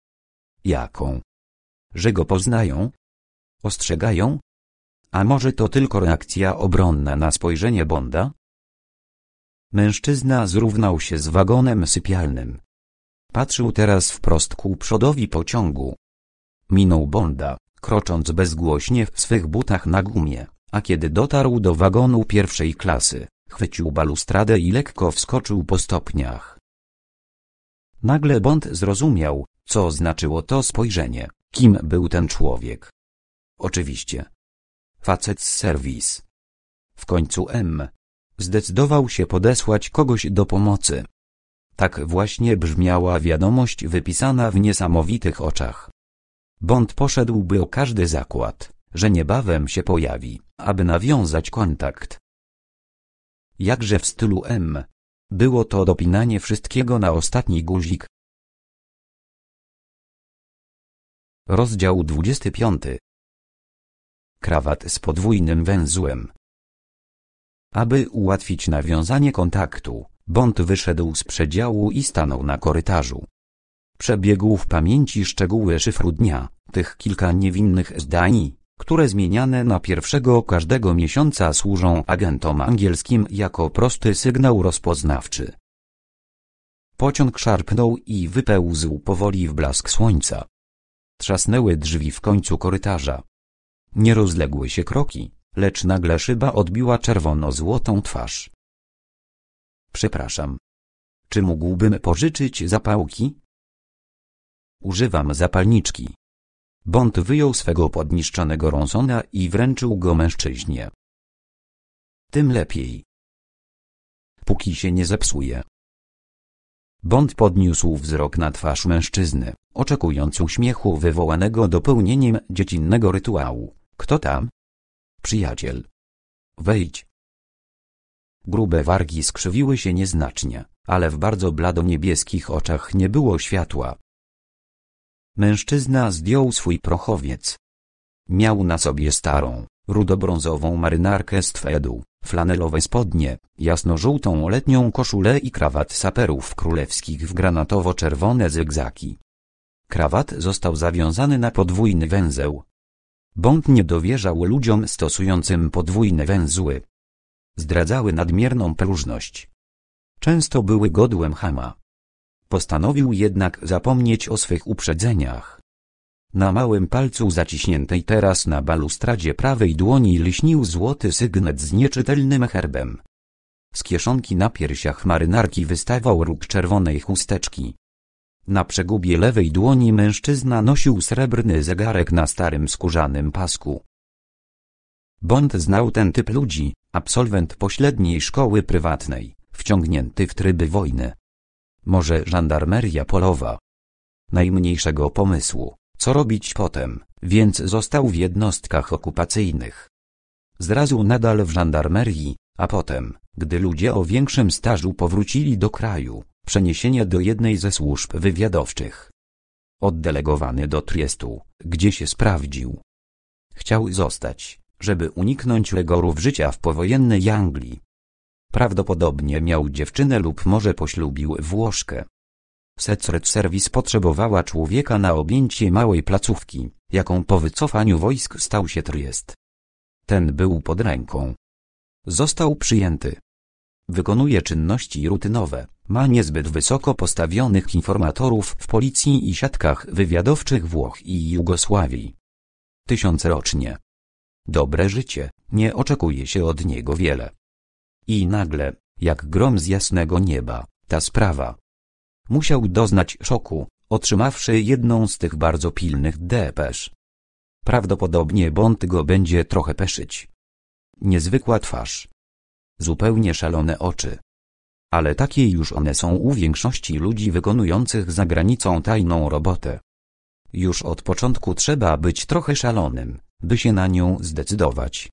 Speaker 1: Jaką? Że go poznają? Ostrzegają? A może to tylko reakcja obronna na spojrzenie Bonda? Mężczyzna zrównał się z wagonem sypialnym. Patrzył teraz wprost ku przodowi pociągu. Minął Bonda, krocząc bezgłośnie w swych butach na gumie, a kiedy dotarł do wagonu pierwszej klasy, chwycił balustradę i lekko wskoczył po stopniach. Nagle Bond zrozumiał, co znaczyło to spojrzenie, kim był ten człowiek. Oczywiście. Facet z serwis. W końcu M. Zdecydował się podesłać kogoś do pomocy. Tak właśnie brzmiała wiadomość wypisana w niesamowitych oczach. Bond poszedłby o każdy zakład, że niebawem się pojawi, aby nawiązać kontakt. Jakże w stylu M. Było to dopinanie wszystkiego na ostatni guzik. Rozdział 25 Krawat z podwójnym węzłem Aby ułatwić nawiązanie kontaktu, Bond wyszedł z przedziału i stanął na korytarzu. Przebiegł w pamięci szczegóły szyfru dnia, tych kilka niewinnych zdań, które zmieniane na pierwszego każdego miesiąca służą agentom angielskim jako prosty sygnał rozpoznawczy. Pociąg szarpnął i wypełzł powoli w blask słońca. Trzasnęły drzwi w końcu korytarza. Nie rozległy się kroki, lecz nagle szyba odbiła czerwono-złotą twarz. Przepraszam. Czy mógłbym pożyczyć zapałki? Używam zapalniczki. Bond wyjął swego podniszczonego Ronsona i wręczył go mężczyźnie. Tym lepiej. Póki się nie zepsuje. Bond podniósł wzrok na twarz mężczyzny, oczekując uśmiechu wywołanego dopełnieniem dziecinnego rytuału. Kto tam? Przyjaciel. Wejdź. Grube wargi skrzywiły się nieznacznie, ale w bardzo blado-niebieskich oczach nie było światła. Mężczyzna zdjął swój prochowiec. Miał na sobie starą, rudobrązową marynarkę z twedu, flanelowe spodnie, jasno-żółtą letnią koszulę i krawat saperów królewskich w granatowo-czerwone zygzaki. Krawat został zawiązany na podwójny węzeł. Bond nie dowierzał ludziom stosującym podwójne węzły. Zdradzały nadmierną próżność. Często były godłem chama. Postanowił jednak zapomnieć o swych uprzedzeniach. Na małym palcu zaciśniętej teraz na balustradzie prawej dłoni lśnił złoty sygnet z nieczytelnym herbem. Z kieszonki na piersiach marynarki wystawał róg czerwonej chusteczki. Na przegubie lewej dłoni mężczyzna nosił srebrny zegarek na starym skórzanym pasku. Bond znał ten typ ludzi, absolwent pośredniej szkoły prywatnej, wciągnięty w tryby wojny. Może żandarmeria polowa. Najmniejszego pomysłu, co robić potem, więc został w jednostkach okupacyjnych. Zrazu nadal w żandarmerii, a potem, gdy ludzie o większym stażu powrócili do kraju, przeniesienie do jednej ze służb wywiadowczych. Oddelegowany do Triestu, gdzie się sprawdził. Chciał zostać, żeby uniknąć rygorów życia w powojennej Anglii. Prawdopodobnie miał dziewczynę lub może poślubił Włoszkę. Secret Service potrzebowała człowieka na objęcie małej placówki, jaką po wycofaniu wojsk stał się Triest. Ten był pod ręką. Został przyjęty. Wykonuje czynności rutynowe, ma niezbyt wysoko postawionych informatorów w policji i siatkach wywiadowczych Włoch i Jugosławii. Tysiące rocznie. Dobre życie, nie oczekuje się od niego wiele. I nagle, jak grom z jasnego nieba, ta sprawa. Musiał doznać szoku, otrzymawszy jedną z tych bardzo pilnych depesz. Prawdopodobnie Bond go będzie trochę peszyć. Niezwykła twarz. Zupełnie szalone oczy. Ale takie już one są u większości ludzi wykonujących za granicą tajną robotę. Już od początku trzeba być trochę szalonym, by się na nią zdecydować.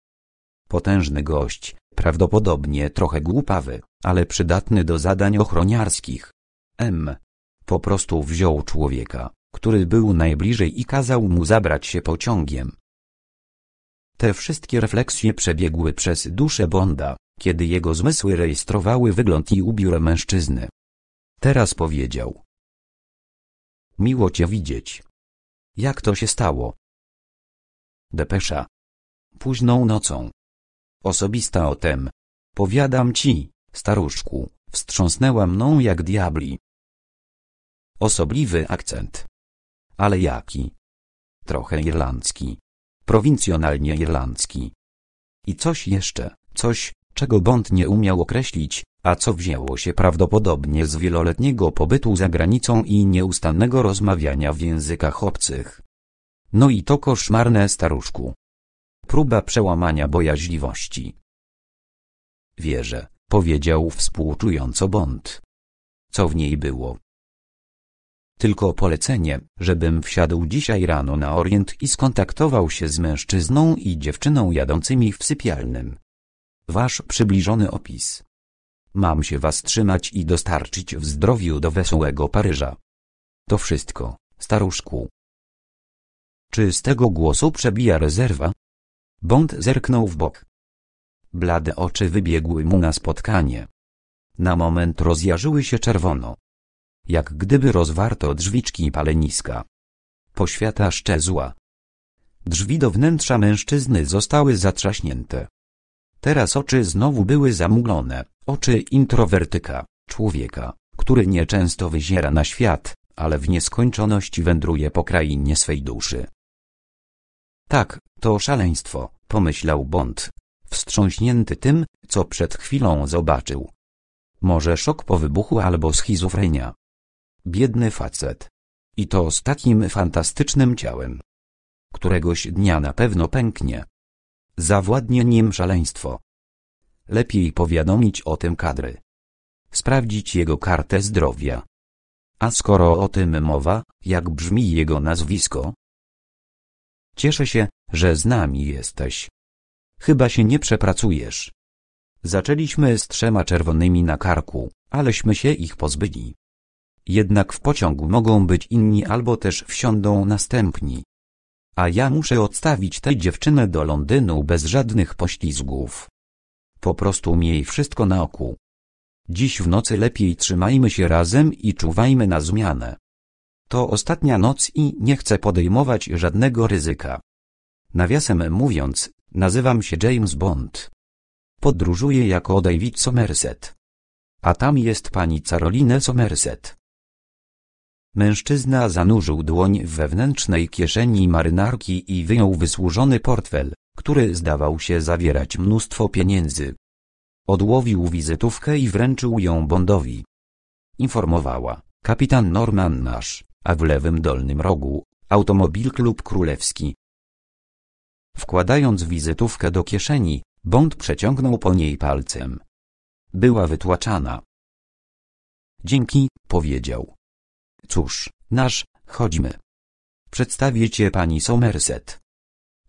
Speaker 1: Potężny gość, prawdopodobnie trochę głupawy, ale przydatny do zadań ochroniarskich. M. Po prostu wziął człowieka, który był najbliżej i kazał mu zabrać się pociągiem. Te wszystkie refleksje przebiegły przez duszę Bonda, kiedy jego zmysły rejestrowały wygląd i ubiór mężczyzny. Teraz powiedział. Miło cię widzieć. Jak to się stało? Depesza. Późną nocą. Osobista o tem. Powiadam ci, staruszku, wstrząsnęła mną jak diabli. Osobliwy akcent. Ale jaki? Trochę irlandzki. Prowincjonalnie irlandzki. I coś jeszcze, coś, czego Bond nie umiał określić, a co wzięło się prawdopodobnie z wieloletniego pobytu za granicą i nieustannego rozmawiania w językach obcych. No i to koszmarne staruszku. Próba przełamania bojaźliwości. Wierzę, powiedział współczująco Bond. Co w niej było? Tylko polecenie, żebym wsiadł dzisiaj rano na Orient i skontaktował się z mężczyzną i dziewczyną jadącymi w sypialnym. Wasz przybliżony opis. Mam się was trzymać i dostarczyć w zdrowiu do wesołego Paryża. To wszystko, staruszku. Czy z tego głosu przebija rezerwa? Bond zerknął w bok. Blade oczy wybiegły mu na spotkanie. Na moment rozjarzyły się czerwono. Jak gdyby rozwarto drzwiczki paleniska. Poświata szczezła. Drzwi do wnętrza mężczyzny zostały zatrzaśnięte. Teraz oczy znowu były zamglone, oczy introwertyka, człowieka, który nieczęsto wyziera na świat, ale w nieskończoność wędruje po krainie swej duszy. Tak, to szaleństwo, pomyślał Bond, wstrząśnięty tym, co przed chwilą zobaczył. Może szok po wybuchu albo schizofrenia. Biedny facet. I to z takim fantastycznym ciałem. Któregoś dnia na pewno pęknie. Zawładnie nim szaleństwo. Lepiej powiadomić o tym kadry. Sprawdzić jego kartę zdrowia. A skoro o tym mowa, jak brzmi jego nazwisko? Cieszę się, że z nami jesteś. Chyba się nie przepracujesz. Zaczęliśmy z trzema czerwonymi na karku, aleśmy się ich pozbyli. Jednak w pociągu mogą być inni albo też wsiądą następni. A ja muszę odstawić tę dziewczynę do Londynu bez żadnych poślizgów. Po prostu miej wszystko na oku. Dziś w nocy lepiej trzymajmy się razem i czuwajmy na zmianę. To ostatnia noc i nie chcę podejmować żadnego ryzyka. Nawiasem mówiąc, nazywam się James Bond. Podróżuję jako David Somerset. A tam jest pani Caroline Somerset. Mężczyzna zanurzył dłoń w wewnętrznej kieszeni marynarki i wyjął wysłużony portfel, który zdawał się zawierać mnóstwo pieniędzy. Odłowił wizytówkę i wręczył ją Bondowi. Informowała, kapitan Norman nasz, a w lewym dolnym rogu, automobil klub królewski. Wkładając wizytówkę do kieszeni, Bond przeciągnął po niej palcem. Była wytłaczana. Dzięki, powiedział. Cóż, nasz, chodźmy. Przedstawię cię pani Somerset.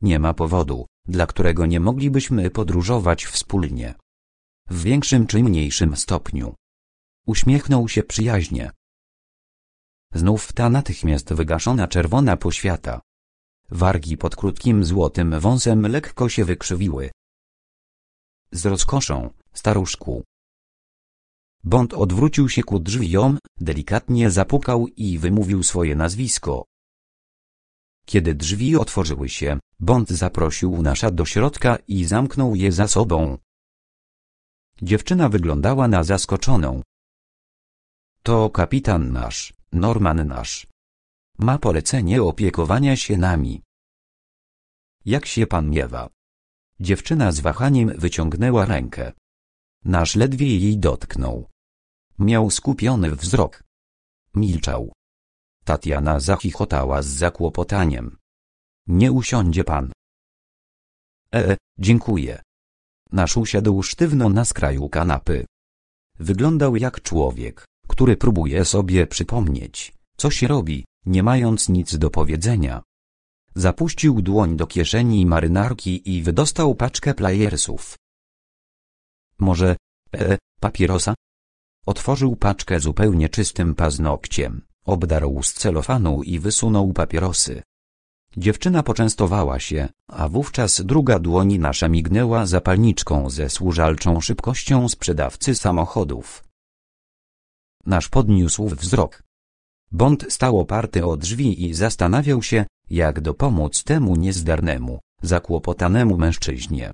Speaker 1: Nie ma powodu, dla którego nie moglibyśmy podróżować wspólnie. W większym czy mniejszym stopniu. Uśmiechnął się przyjaźnie. Znów ta natychmiast wygaszona czerwona poświata. Wargi pod krótkim złotym wąsem lekko się wykrzywiły. Z rozkoszą, staruszku, Bond odwrócił się ku drzwiom, delikatnie zapukał i wymówił swoje nazwisko. Kiedy drzwi otworzyły się, Bond zaprosił nasza do środka i zamknął je za sobą. Dziewczyna wyglądała na zaskoczoną. To kapitan nasz, Norman nasz. Ma polecenie opiekowania się nami. Jak się pan miewa? Dziewczyna z wahaniem wyciągnęła rękę. Nasz ledwie jej dotknął. Miał skupiony wzrok. Milczał. Tatiana zachichotała z zakłopotaniem. Nie usiądzie pan. E, dziękuję. Nasz usiadł sztywno na skraju kanapy. Wyglądał jak człowiek, który próbuje sobie przypomnieć, co się robi, nie mając nic do powiedzenia. Zapuścił dłoń do kieszeni marynarki i wydostał paczkę playersów. Może, e, papierosa? Otworzył paczkę zupełnie czystym paznokciem, obdarł z celofanu i wysunął papierosy. Dziewczyna poczęstowała się, a wówczas druga dłoń nasza mignęła zapalniczką ze służalczą szybkością sprzedawcy samochodów. Nasz podniósł wzrok. Bond stał oparty o drzwi i zastanawiał się, jak dopomóc temu niezdarnemu, zakłopotanemu mężczyźnie.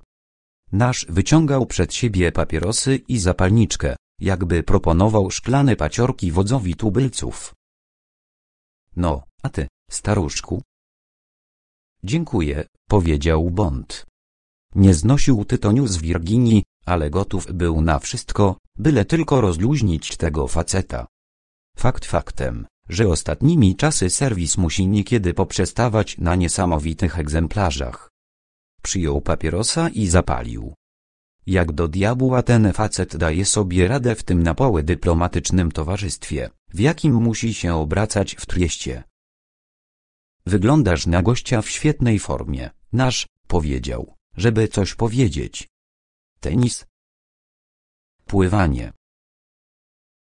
Speaker 1: Nasz wyciągał przed siebie papierosy i zapalniczkę, jakby proponował szklane paciorki wodzowi tubylców. No, a ty, staruszku? Dziękuję, powiedział Bond. Nie znosił tytoniu z Wirginii, ale gotów był na wszystko, byle tylko rozluźnić tego faceta. Fakt faktem, że ostatnimi czasy serwis musi niekiedy poprzestawać na niesamowitych egzemplarzach. Przyjął papierosa i zapalił. Jak do diabła ten facet daje sobie radę w tym napoły dyplomatycznym towarzystwie, w jakim musi się obracać w trieście. Wyglądasz na gościa w świetnej formie, nasz, powiedział, żeby coś powiedzieć. Tenis? Pływanie.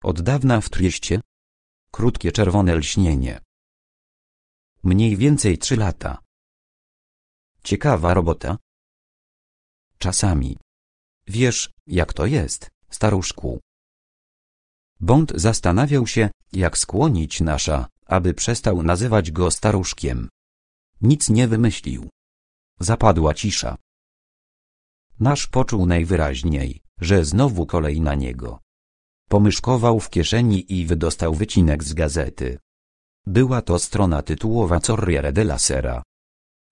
Speaker 1: Od dawna w trieście? Krótkie czerwone lśnienie. Mniej więcej trzy lata. Ciekawa robota? Czasami. Wiesz, jak to jest, staruszku. Bond zastanawiał się, jak skłonić nasza, aby przestał nazywać go staruszkiem. Nic nie wymyślił. Zapadła cisza. Nasz poczuł najwyraźniej, że znowu kolej na niego. Pomyszkował w kieszeni i wydostał wycinek z gazety. Była to strona tytułowa Corriere della Sera.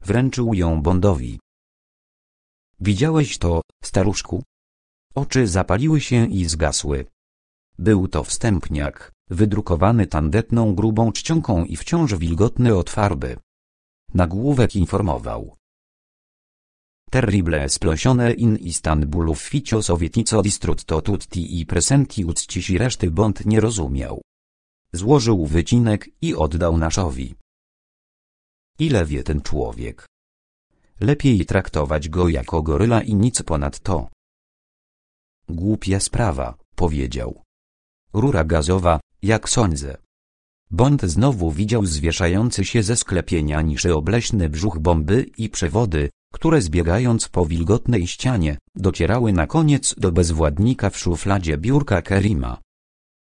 Speaker 1: Wręczył ją Bondowi. Widziałeś to, staruszku? Oczy zapaliły się i zgasły. Był to wstępniak, wydrukowany tandetną grubą czcionką i wciąż wilgotny od farby. Nagłówek informował. Terrible esplosione in Istanbulu ufficio sovietico distrutto tutti i presenti uccisi reszty Bond nie rozumiał. Złożył wycinek i oddał naszowi. Ile wie ten człowiek? Lepiej traktować go jako goryla i nic ponad to. Głupia sprawa, powiedział. Rura gazowa, jak sądzę. Bond znowu widział zwieszający się ze sklepienia niszy obleśny brzuch bomby i przewody, które zbiegając po wilgotnej ścianie, docierały na koniec do bezwładnika w szufladzie biurka Kerima.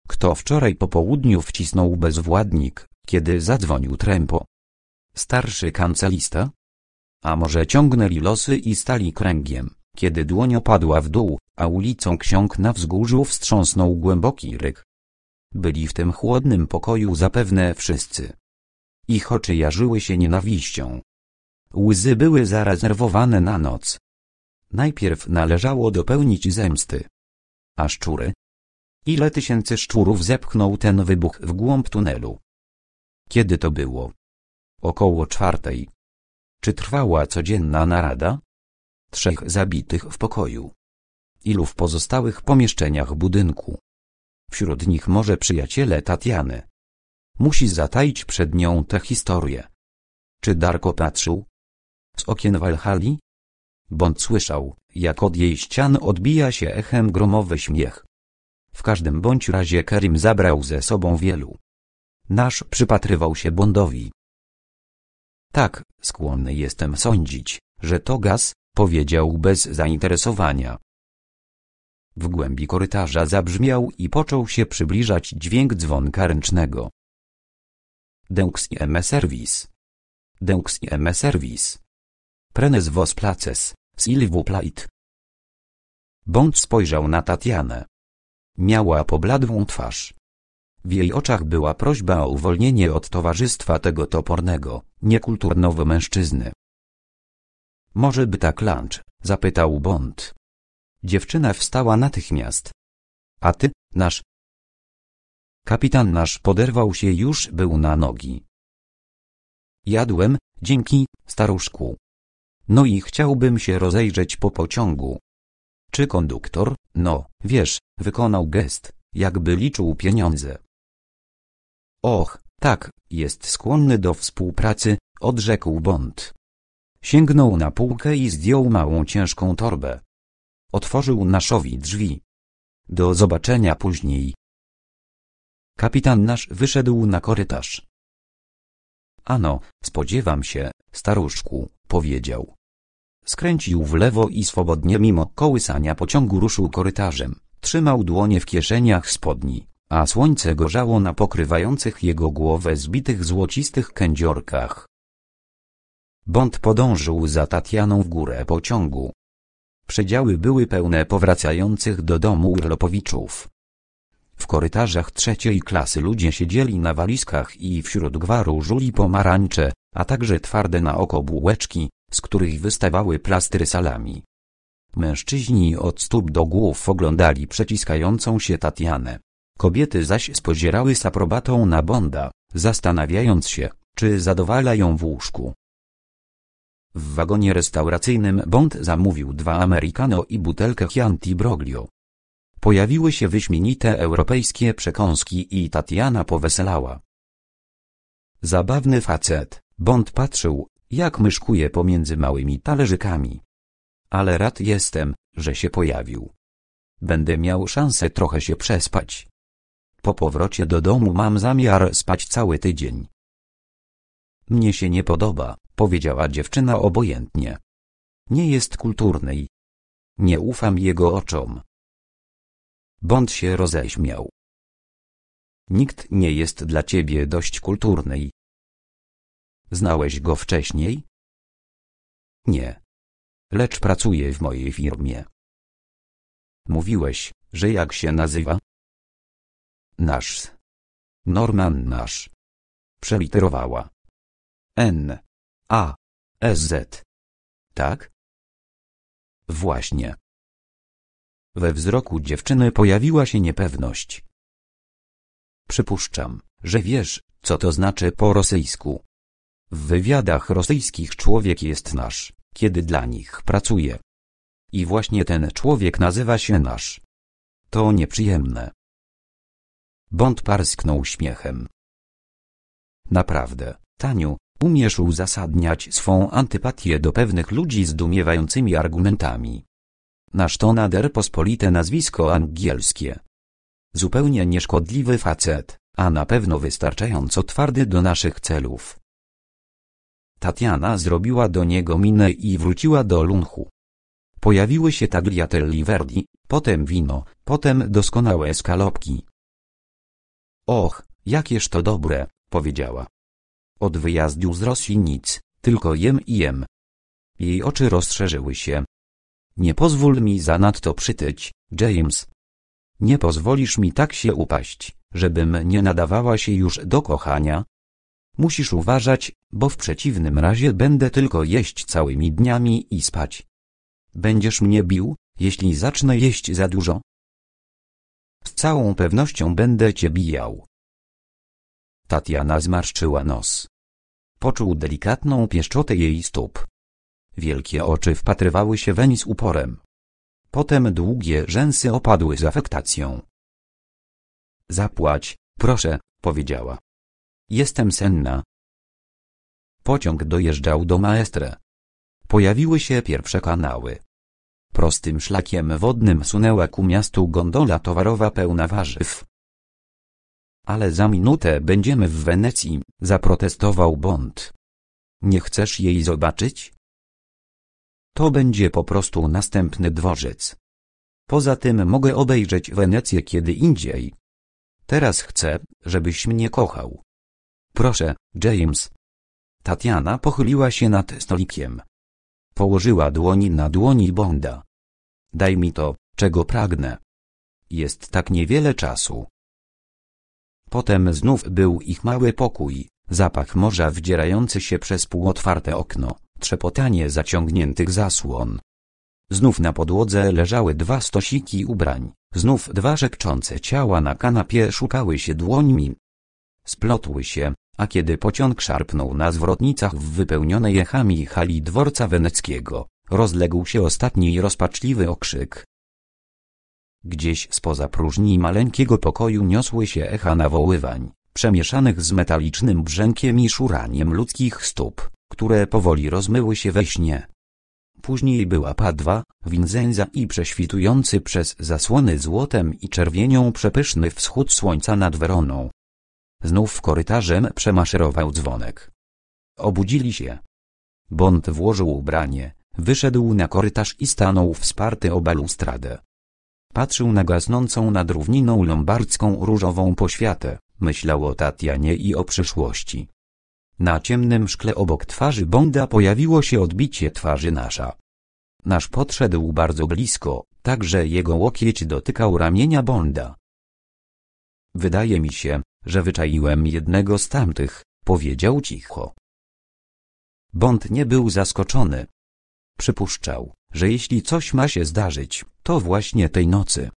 Speaker 1: Kto wczoraj po południu wcisnął bezwładnik, kiedy zadzwonił trępo? Starszy kancelista? A może ciągnęli losy i stali kręgiem, kiedy dłoń opadła w dół, a ulicą ksiąg na wzgórzu wstrząsnął głęboki ryk. Byli w tym chłodnym pokoju zapewne wszyscy. Ich oczy jarzyły się nienawiścią. Łzy były zarezerwowane na noc. Najpierw należało dopełnić zemsty. A szczury? Ile tysięcy szczurów zepchnął ten wybuch w głąb tunelu? Kiedy to było? Około czwartej. Czy trwała codzienna narada? Trzech zabitych w pokoju. Ilu w pozostałych pomieszczeniach budynku? Wśród nich może przyjaciele Tatiany. Musi zataić przed nią tę historię. Czy Darko patrzył? Z okien Walhali? Bądź słyszał, jak od jej ścian odbija się echem gromowy śmiech. W każdym bądź razie Kerim zabrał ze sobą wielu. Nasz przypatrywał się Bondowi. Tak, skłonny jestem sądzić, że to gaz, powiedział bez zainteresowania. W głębi korytarza zabrzmiał i począł się przybliżać dźwięk dzwonka ręcznego. Deux M servis. Deux M servis. Prenes vos places, s'il vous plaît. Bądź spojrzał na Tatianę. Miała pobladłą twarz. W jej oczach była prośba o uwolnienie od towarzystwa tego topornego, niekulturnego mężczyzny. Może by tak lunch? zapytał Bond. Dziewczyna wstała natychmiast. A ty, nasz? Kapitan nasz poderwał się już był na nogi. Jadłem, dzięki, staruszku. No i chciałbym się rozejrzeć po pociągu. Czy konduktor, no, wiesz, wykonał gest, jakby liczył pieniądze. Och, tak, jest skłonny do współpracy, odrzekł Bond. Sięgnął na półkę i zdjął małą ciężką torbę. Otworzył naszowi drzwi. Do zobaczenia później. Kapitan nasz wyszedł na korytarz. Ano, spodziewam się, staruszku, powiedział. Skręcił w lewo i swobodnie mimo kołysania pociągu ruszył korytarzem. Trzymał dłonie w kieszeniach spodni, a słońce gorzało na pokrywających jego głowę zbitych złocistych kędziorkach. Bąd podążył za Tatianą w górę pociągu. Przedziały były pełne powracających do domu urlopowiczów. W korytarzach trzeciej klasy ludzie siedzieli na walizkach i wśród gwaru żuli pomarańcze, a także twarde na oko bułeczki, z których wystawały plastry salami. Mężczyźni od stóp do głów oglądali przeciskającą się Tatianę. Kobiety zaś spozierały z aprobatą na Bonda, zastanawiając się, czy zadowala ją w łóżku. W wagonie restauracyjnym Bond zamówił dwa americano i butelkę Chianti Broglio. Pojawiły się wyśmienite europejskie przekąski i Tatiana poweselała. Zabawny facet, Bond patrzył, jak myszkuje pomiędzy małymi talerzykami. Ale rad jestem, że się pojawił. Będę miał szansę trochę się przespać. Po powrocie do domu mam zamiar spać cały tydzień. Mnie się nie podoba, powiedziała dziewczyna obojętnie. Nie jest kulturnej. Nie ufam jego oczom. Bąd się roześmiał. Nikt nie jest dla ciebie dość kulturnej. Znałeś go wcześniej? Nie. Lecz pracuje w mojej firmie. Mówiłeś, że jak się nazywa? Nasz. Norman nasz. Przeliterowała. N. A. S. Z. Tak? Właśnie. We wzroku dziewczyny pojawiła się niepewność. Przypuszczam, że wiesz, co to znaczy po rosyjsku. W wywiadach rosyjskich człowiek jest nasz, kiedy dla nich pracuje. I właśnie ten człowiek nazywa się nasz. To nieprzyjemne. Bąd parsknął śmiechem. Naprawdę, Taniu, umiesz uzasadniać swą antypatię do pewnych ludzi zdumiewającymi argumentami. Nasz to nader pospolite nazwisko angielskie. Zupełnie nieszkodliwy facet, a na pewno wystarczająco twardy do naszych celów. Tatiana zrobiła do niego minę i wróciła do lunchu. Pojawiły się tagliatelle verdi, potem wino, potem doskonałe skalopki. Och, jakież to dobre, powiedziała. Od wyjazdu z Rosji nic, tylko jem i jem. Jej oczy rozszerzyły się. Nie pozwól mi zanadto przytyć, James. Nie pozwolisz mi tak się upaść, żebym nie nadawała się już do kochania? Musisz uważać, bo w przeciwnym razie będę tylko jeść całymi dniami i spać. Będziesz mnie bił, jeśli zacznę jeść za dużo? Z całą pewnością będę cię bijał. Tatiana zmarszczyła nos. Poczuł delikatną pieszczotę jej stóp. Wielkie oczy wpatrywały się weń z uporem. Potem długie rzęsy opadły z afektacją. Zapłać, proszę, powiedziała. Jestem senna. Pociąg dojeżdżał do Maestre. Pojawiły się pierwsze kanały. Prostym szlakiem wodnym sunęła ku miastu gondola towarowa pełna warzyw. Ale za minutę będziemy w Wenecji, zaprotestował Bond. Nie chcesz jej zobaczyć? To będzie po prostu następny dworzec. Poza tym mogę obejrzeć Wenecję kiedy indziej. Teraz chcę, żebyś mnie kochał. Proszę, James. Tatiana pochyliła się nad stolikiem. Położyła dłoni na dłoni Bonda. Daj mi to, czego pragnę. Jest tak niewiele czasu. Potem znów był ich mały pokój, zapach morza wdzierający się przez półotwarte okno, trzepotanie zaciągniętych zasłon. Znów na podłodze leżały dwa stosiki ubrań, znów dwa rzekczące ciała na kanapie szukały się dłońmi. Splotły się, a kiedy pociąg szarpnął na zwrotnicach w wypełnionej echami hali dworca weneckiego, rozległ się ostatni rozpaczliwy okrzyk. Gdzieś spoza próżni maleńkiego pokoju niosły się echa nawoływań, przemieszanych z metalicznym brzękiem i szuraniem ludzkich stóp, które powoli rozmyły się we śnie. Później była Padwa, Winzenza i prześwitujący przez zasłony złotem i czerwienią przepyszny wschód słońca nad Weroną. Znów korytarzem przemaszerował dzwonek. Obudzili się. Bond włożył ubranie, wyszedł na korytarz i stanął wsparty o balustradę. Patrzył na gasnącą nad równiną lombardzką różową poświatę, myślał o Tatianie i o przyszłości. Na ciemnym szkle obok twarzy Bonda pojawiło się odbicie twarzy nasza. Nasz podszedł bardzo blisko, tak że jego łokieć dotykał ramienia Bonda. Wydaje mi się, że wyczaiłem jednego z tamtych, powiedział cicho. Bond nie był zaskoczony. Przypuszczał, że jeśli coś ma się zdarzyć, to właśnie tej nocy.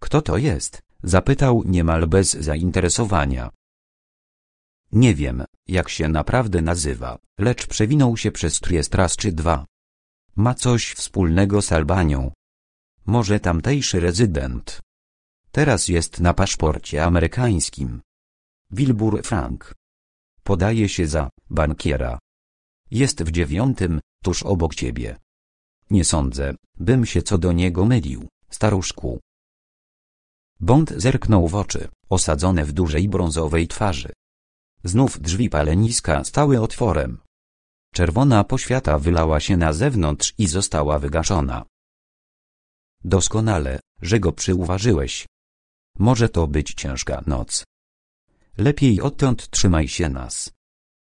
Speaker 1: Kto to jest? Zapytał niemal bez zainteresowania. Nie wiem, jak się naprawdę nazywa, lecz przewinął się przez Triest raz czy dwa. Ma coś wspólnego z Albanią. Może tamtejszy rezydent. Teraz jest na paszporcie amerykańskim. Wilbur Frank. Podaje się za bankiera. Jest w dziewiątym, tuż obok ciebie. Nie sądzę, bym się co do niego mylił, staruszku. Bond zerknął w oczy, osadzone w dużej brązowej twarzy. Znów drzwi paleniska stały otworem. Czerwona poświata wylała się na zewnątrz i została wygaszona. Doskonale, że go przyuważyłeś. Może to być ciężka noc. Lepiej odtąd trzymaj się nas.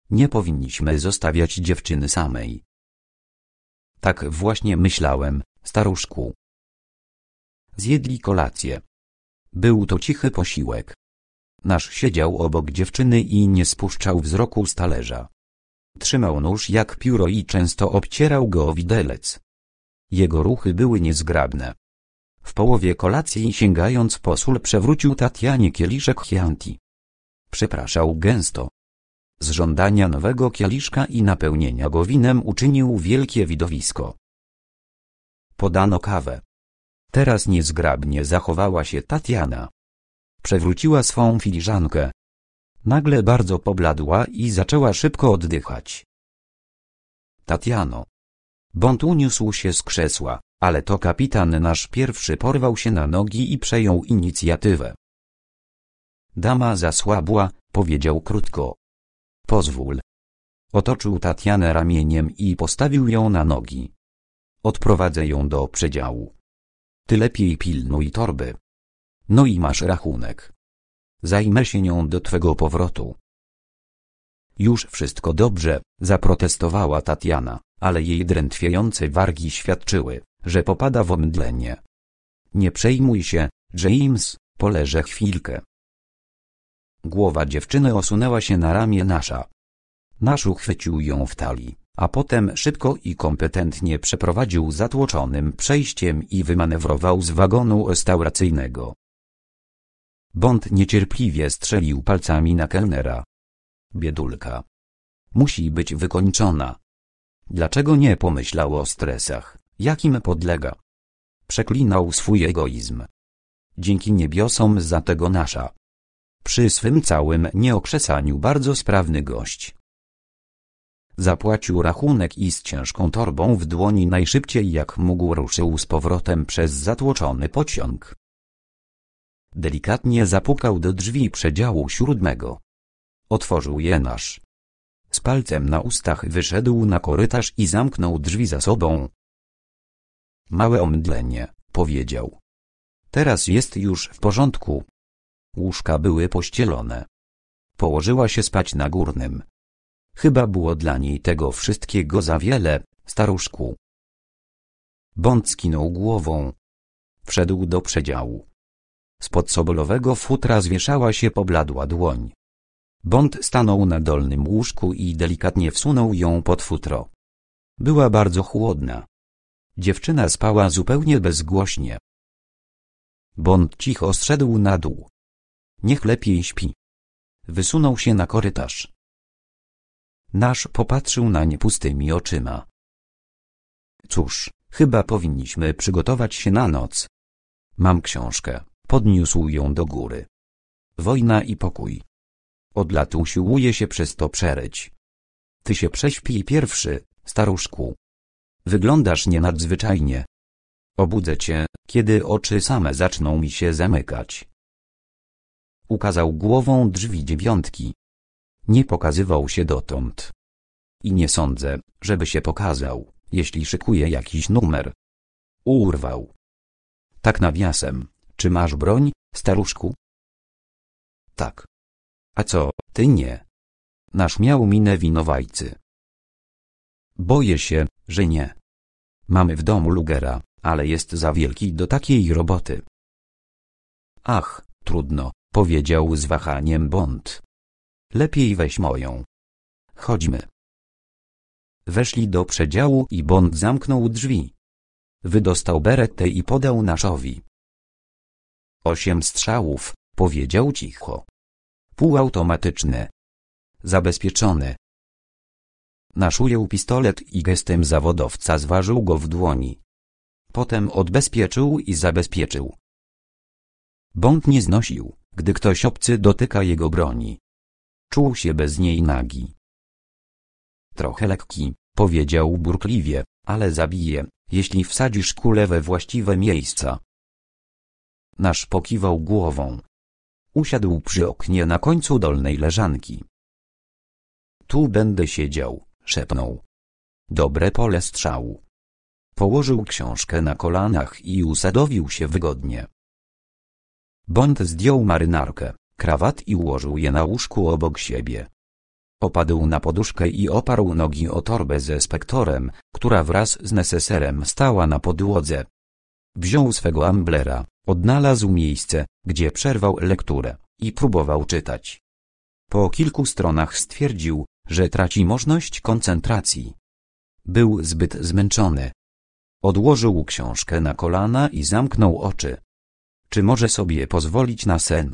Speaker 1: Nie powinniśmy zostawiać dziewczyny samej. Tak właśnie myślałem, staruszku. Zjedli kolację. Był to cichy posiłek. Nasz siedział obok dziewczyny i nie spuszczał wzroku z talerza. Trzymał nóż jak pióro i często obcierał go o widelec. Jego ruchy były niezgrabne. W połowie kolacji sięgając po sól przewrócił Tatianie kieliszek Chianti. Przepraszał gęsto. Z żądania nowego kieliszka i napełnienia go winem uczynił wielkie widowisko. Podano kawę. Teraz niezgrabnie zachowała się Tatiana. Przewróciła swą filiżankę. Nagle bardzo pobladła i zaczęła szybko oddychać. Tatiano. Bąd uniósł się z krzesła, ale to kapitan nasz pierwszy porwał się na nogi i przejął inicjatywę. Dama zasłabła, powiedział krótko. Pozwól. Otoczył Tatianę ramieniem i postawił ją na nogi. Odprowadzę ją do przedziału. Ty lepiej pilnuj torby. No i masz rachunek. Zajmę się nią do twego powrotu. Już wszystko dobrze, zaprotestowała Tatiana, ale jej drętwiejące wargi świadczyły, że popada w omdlenie. Nie przejmuj się, James, poleżę chwilkę. Głowa dziewczyny osunęła się na ramię nasza. Nasz uchwycił ją w talii, a potem szybko i kompetentnie przeprowadził zatłoczonym przejściem i wymanewrował z wagonu restauracyjnego. Bond niecierpliwie strzelił palcami na kelnera. Biedulka. Musi być wykończona. Dlaczego nie pomyślał o stresach, jakim podlega? Przeklinał swój egoizm. Dzięki niebiosom za tego nasza. Przy swym całym nieokrzesaniu bardzo sprawny gość. Zapłacił rachunek i z ciężką torbą w dłoni najszybciej jak mógł ruszył z powrotem przez zatłoczony pociąg. Delikatnie zapukał do drzwi przedziału siódmego. Otworzył je nasz. Z palcem na ustach wyszedł na korytarz i zamknął drzwi za sobą. Małe omdlenie, powiedział. Teraz jest już w porządku. Łóżka były pościelone. Położyła się spać na górnym. Chyba było dla niej tego wszystkiego za wiele, staruszku. Bąd skinął głową, Wszedł do przedziału. Spod sobolowego futra zwieszała się pobladła dłoń. Bond stanął na dolnym łóżku i delikatnie wsunął ją pod futro. Była bardzo chłodna. Dziewczyna spała zupełnie bezgłośnie. Bond cicho zszedł na dół. Niech lepiej śpi. Wysunął się na korytarz. Nasz popatrzył na nie pustymi oczyma. Cóż, chyba powinniśmy przygotować się na noc. Mam książkę. Podniósł ją do góry. Wojna i pokój. Od lat usiłuje się przez to przeryć. Ty się prześpij pierwszy, staruszku. Wyglądasz nienadzwyczajnie. Obudzę cię, kiedy oczy same zaczną mi się zamykać. Ukazał głową drzwi dziewiątki. Nie pokazywał się dotąd. I nie sądzę, żeby się pokazał, jeśli szykuje jakiś numer. Urwał. Tak nawiasem, czy masz broń, staruszku? Tak. A co, ty nie? Nasz miał minę winowajcy. Boję się, że nie. Mamy w domu Lugera, ale jest za wielki do takiej roboty. Ach, trudno, powiedział z wahaniem Bond. Lepiej weź moją. Chodźmy. Weszli do przedziału i Bond zamknął drzwi. Wydostał beretę i podał naszowi. Osiem strzałów, powiedział cicho. Półautomatyczne. Zabezpieczone. Nasz ujął pistolet i gestem zawodowca zważył go w dłoni. Potem odbezpieczył i zabezpieczył. Bąk nie znosił, gdy ktoś obcy dotyka jego broni. Czuł się bez niej nagi. Trochę lekki, powiedział burkliwie, ale zabije, jeśli wsadzisz kulę we właściwe miejsca. Nasz pokiwał głową. Usiadł przy oknie na końcu dolnej leżanki. Tu będę siedział, szepnął. Dobre pole strzału. Położył książkę na kolanach i usadowił się wygodnie. Bond zdjął marynarkę, krawat i ułożył je na łóżku obok siebie. Opadł na poduszkę i oparł nogi o torbę ze spektorem, która wraz z neseserem stała na podłodze. Wziął swego amblera, odnalazł miejsce, gdzie przerwał lekturę i próbował czytać. Po kilku stronach stwierdził, że traci możliwość koncentracji. Był zbyt zmęczony. Odłożył książkę na kolana i zamknął oczy. Czy może sobie pozwolić na sen?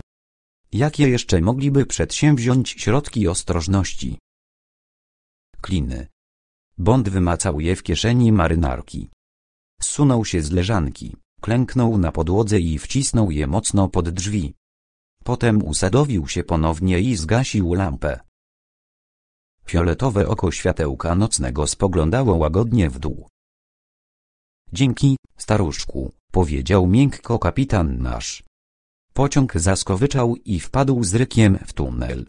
Speaker 1: Jakie jeszcze mogliby przedsięwziąć środki ostrożności? Kliny. Bond wymacał je w kieszeni marynarki. Zsunął się z leżanki, klęknął na podłodze i wcisnął je mocno pod drzwi. Potem usadowił się ponownie i zgasił lampę. Fioletowe oko światełka nocnego spoglądało łagodnie w dół. Dzięki, staruszku, powiedział miękko kapitan nasz. Pociąg zaskowyczał i wpadł z rykiem w tunel.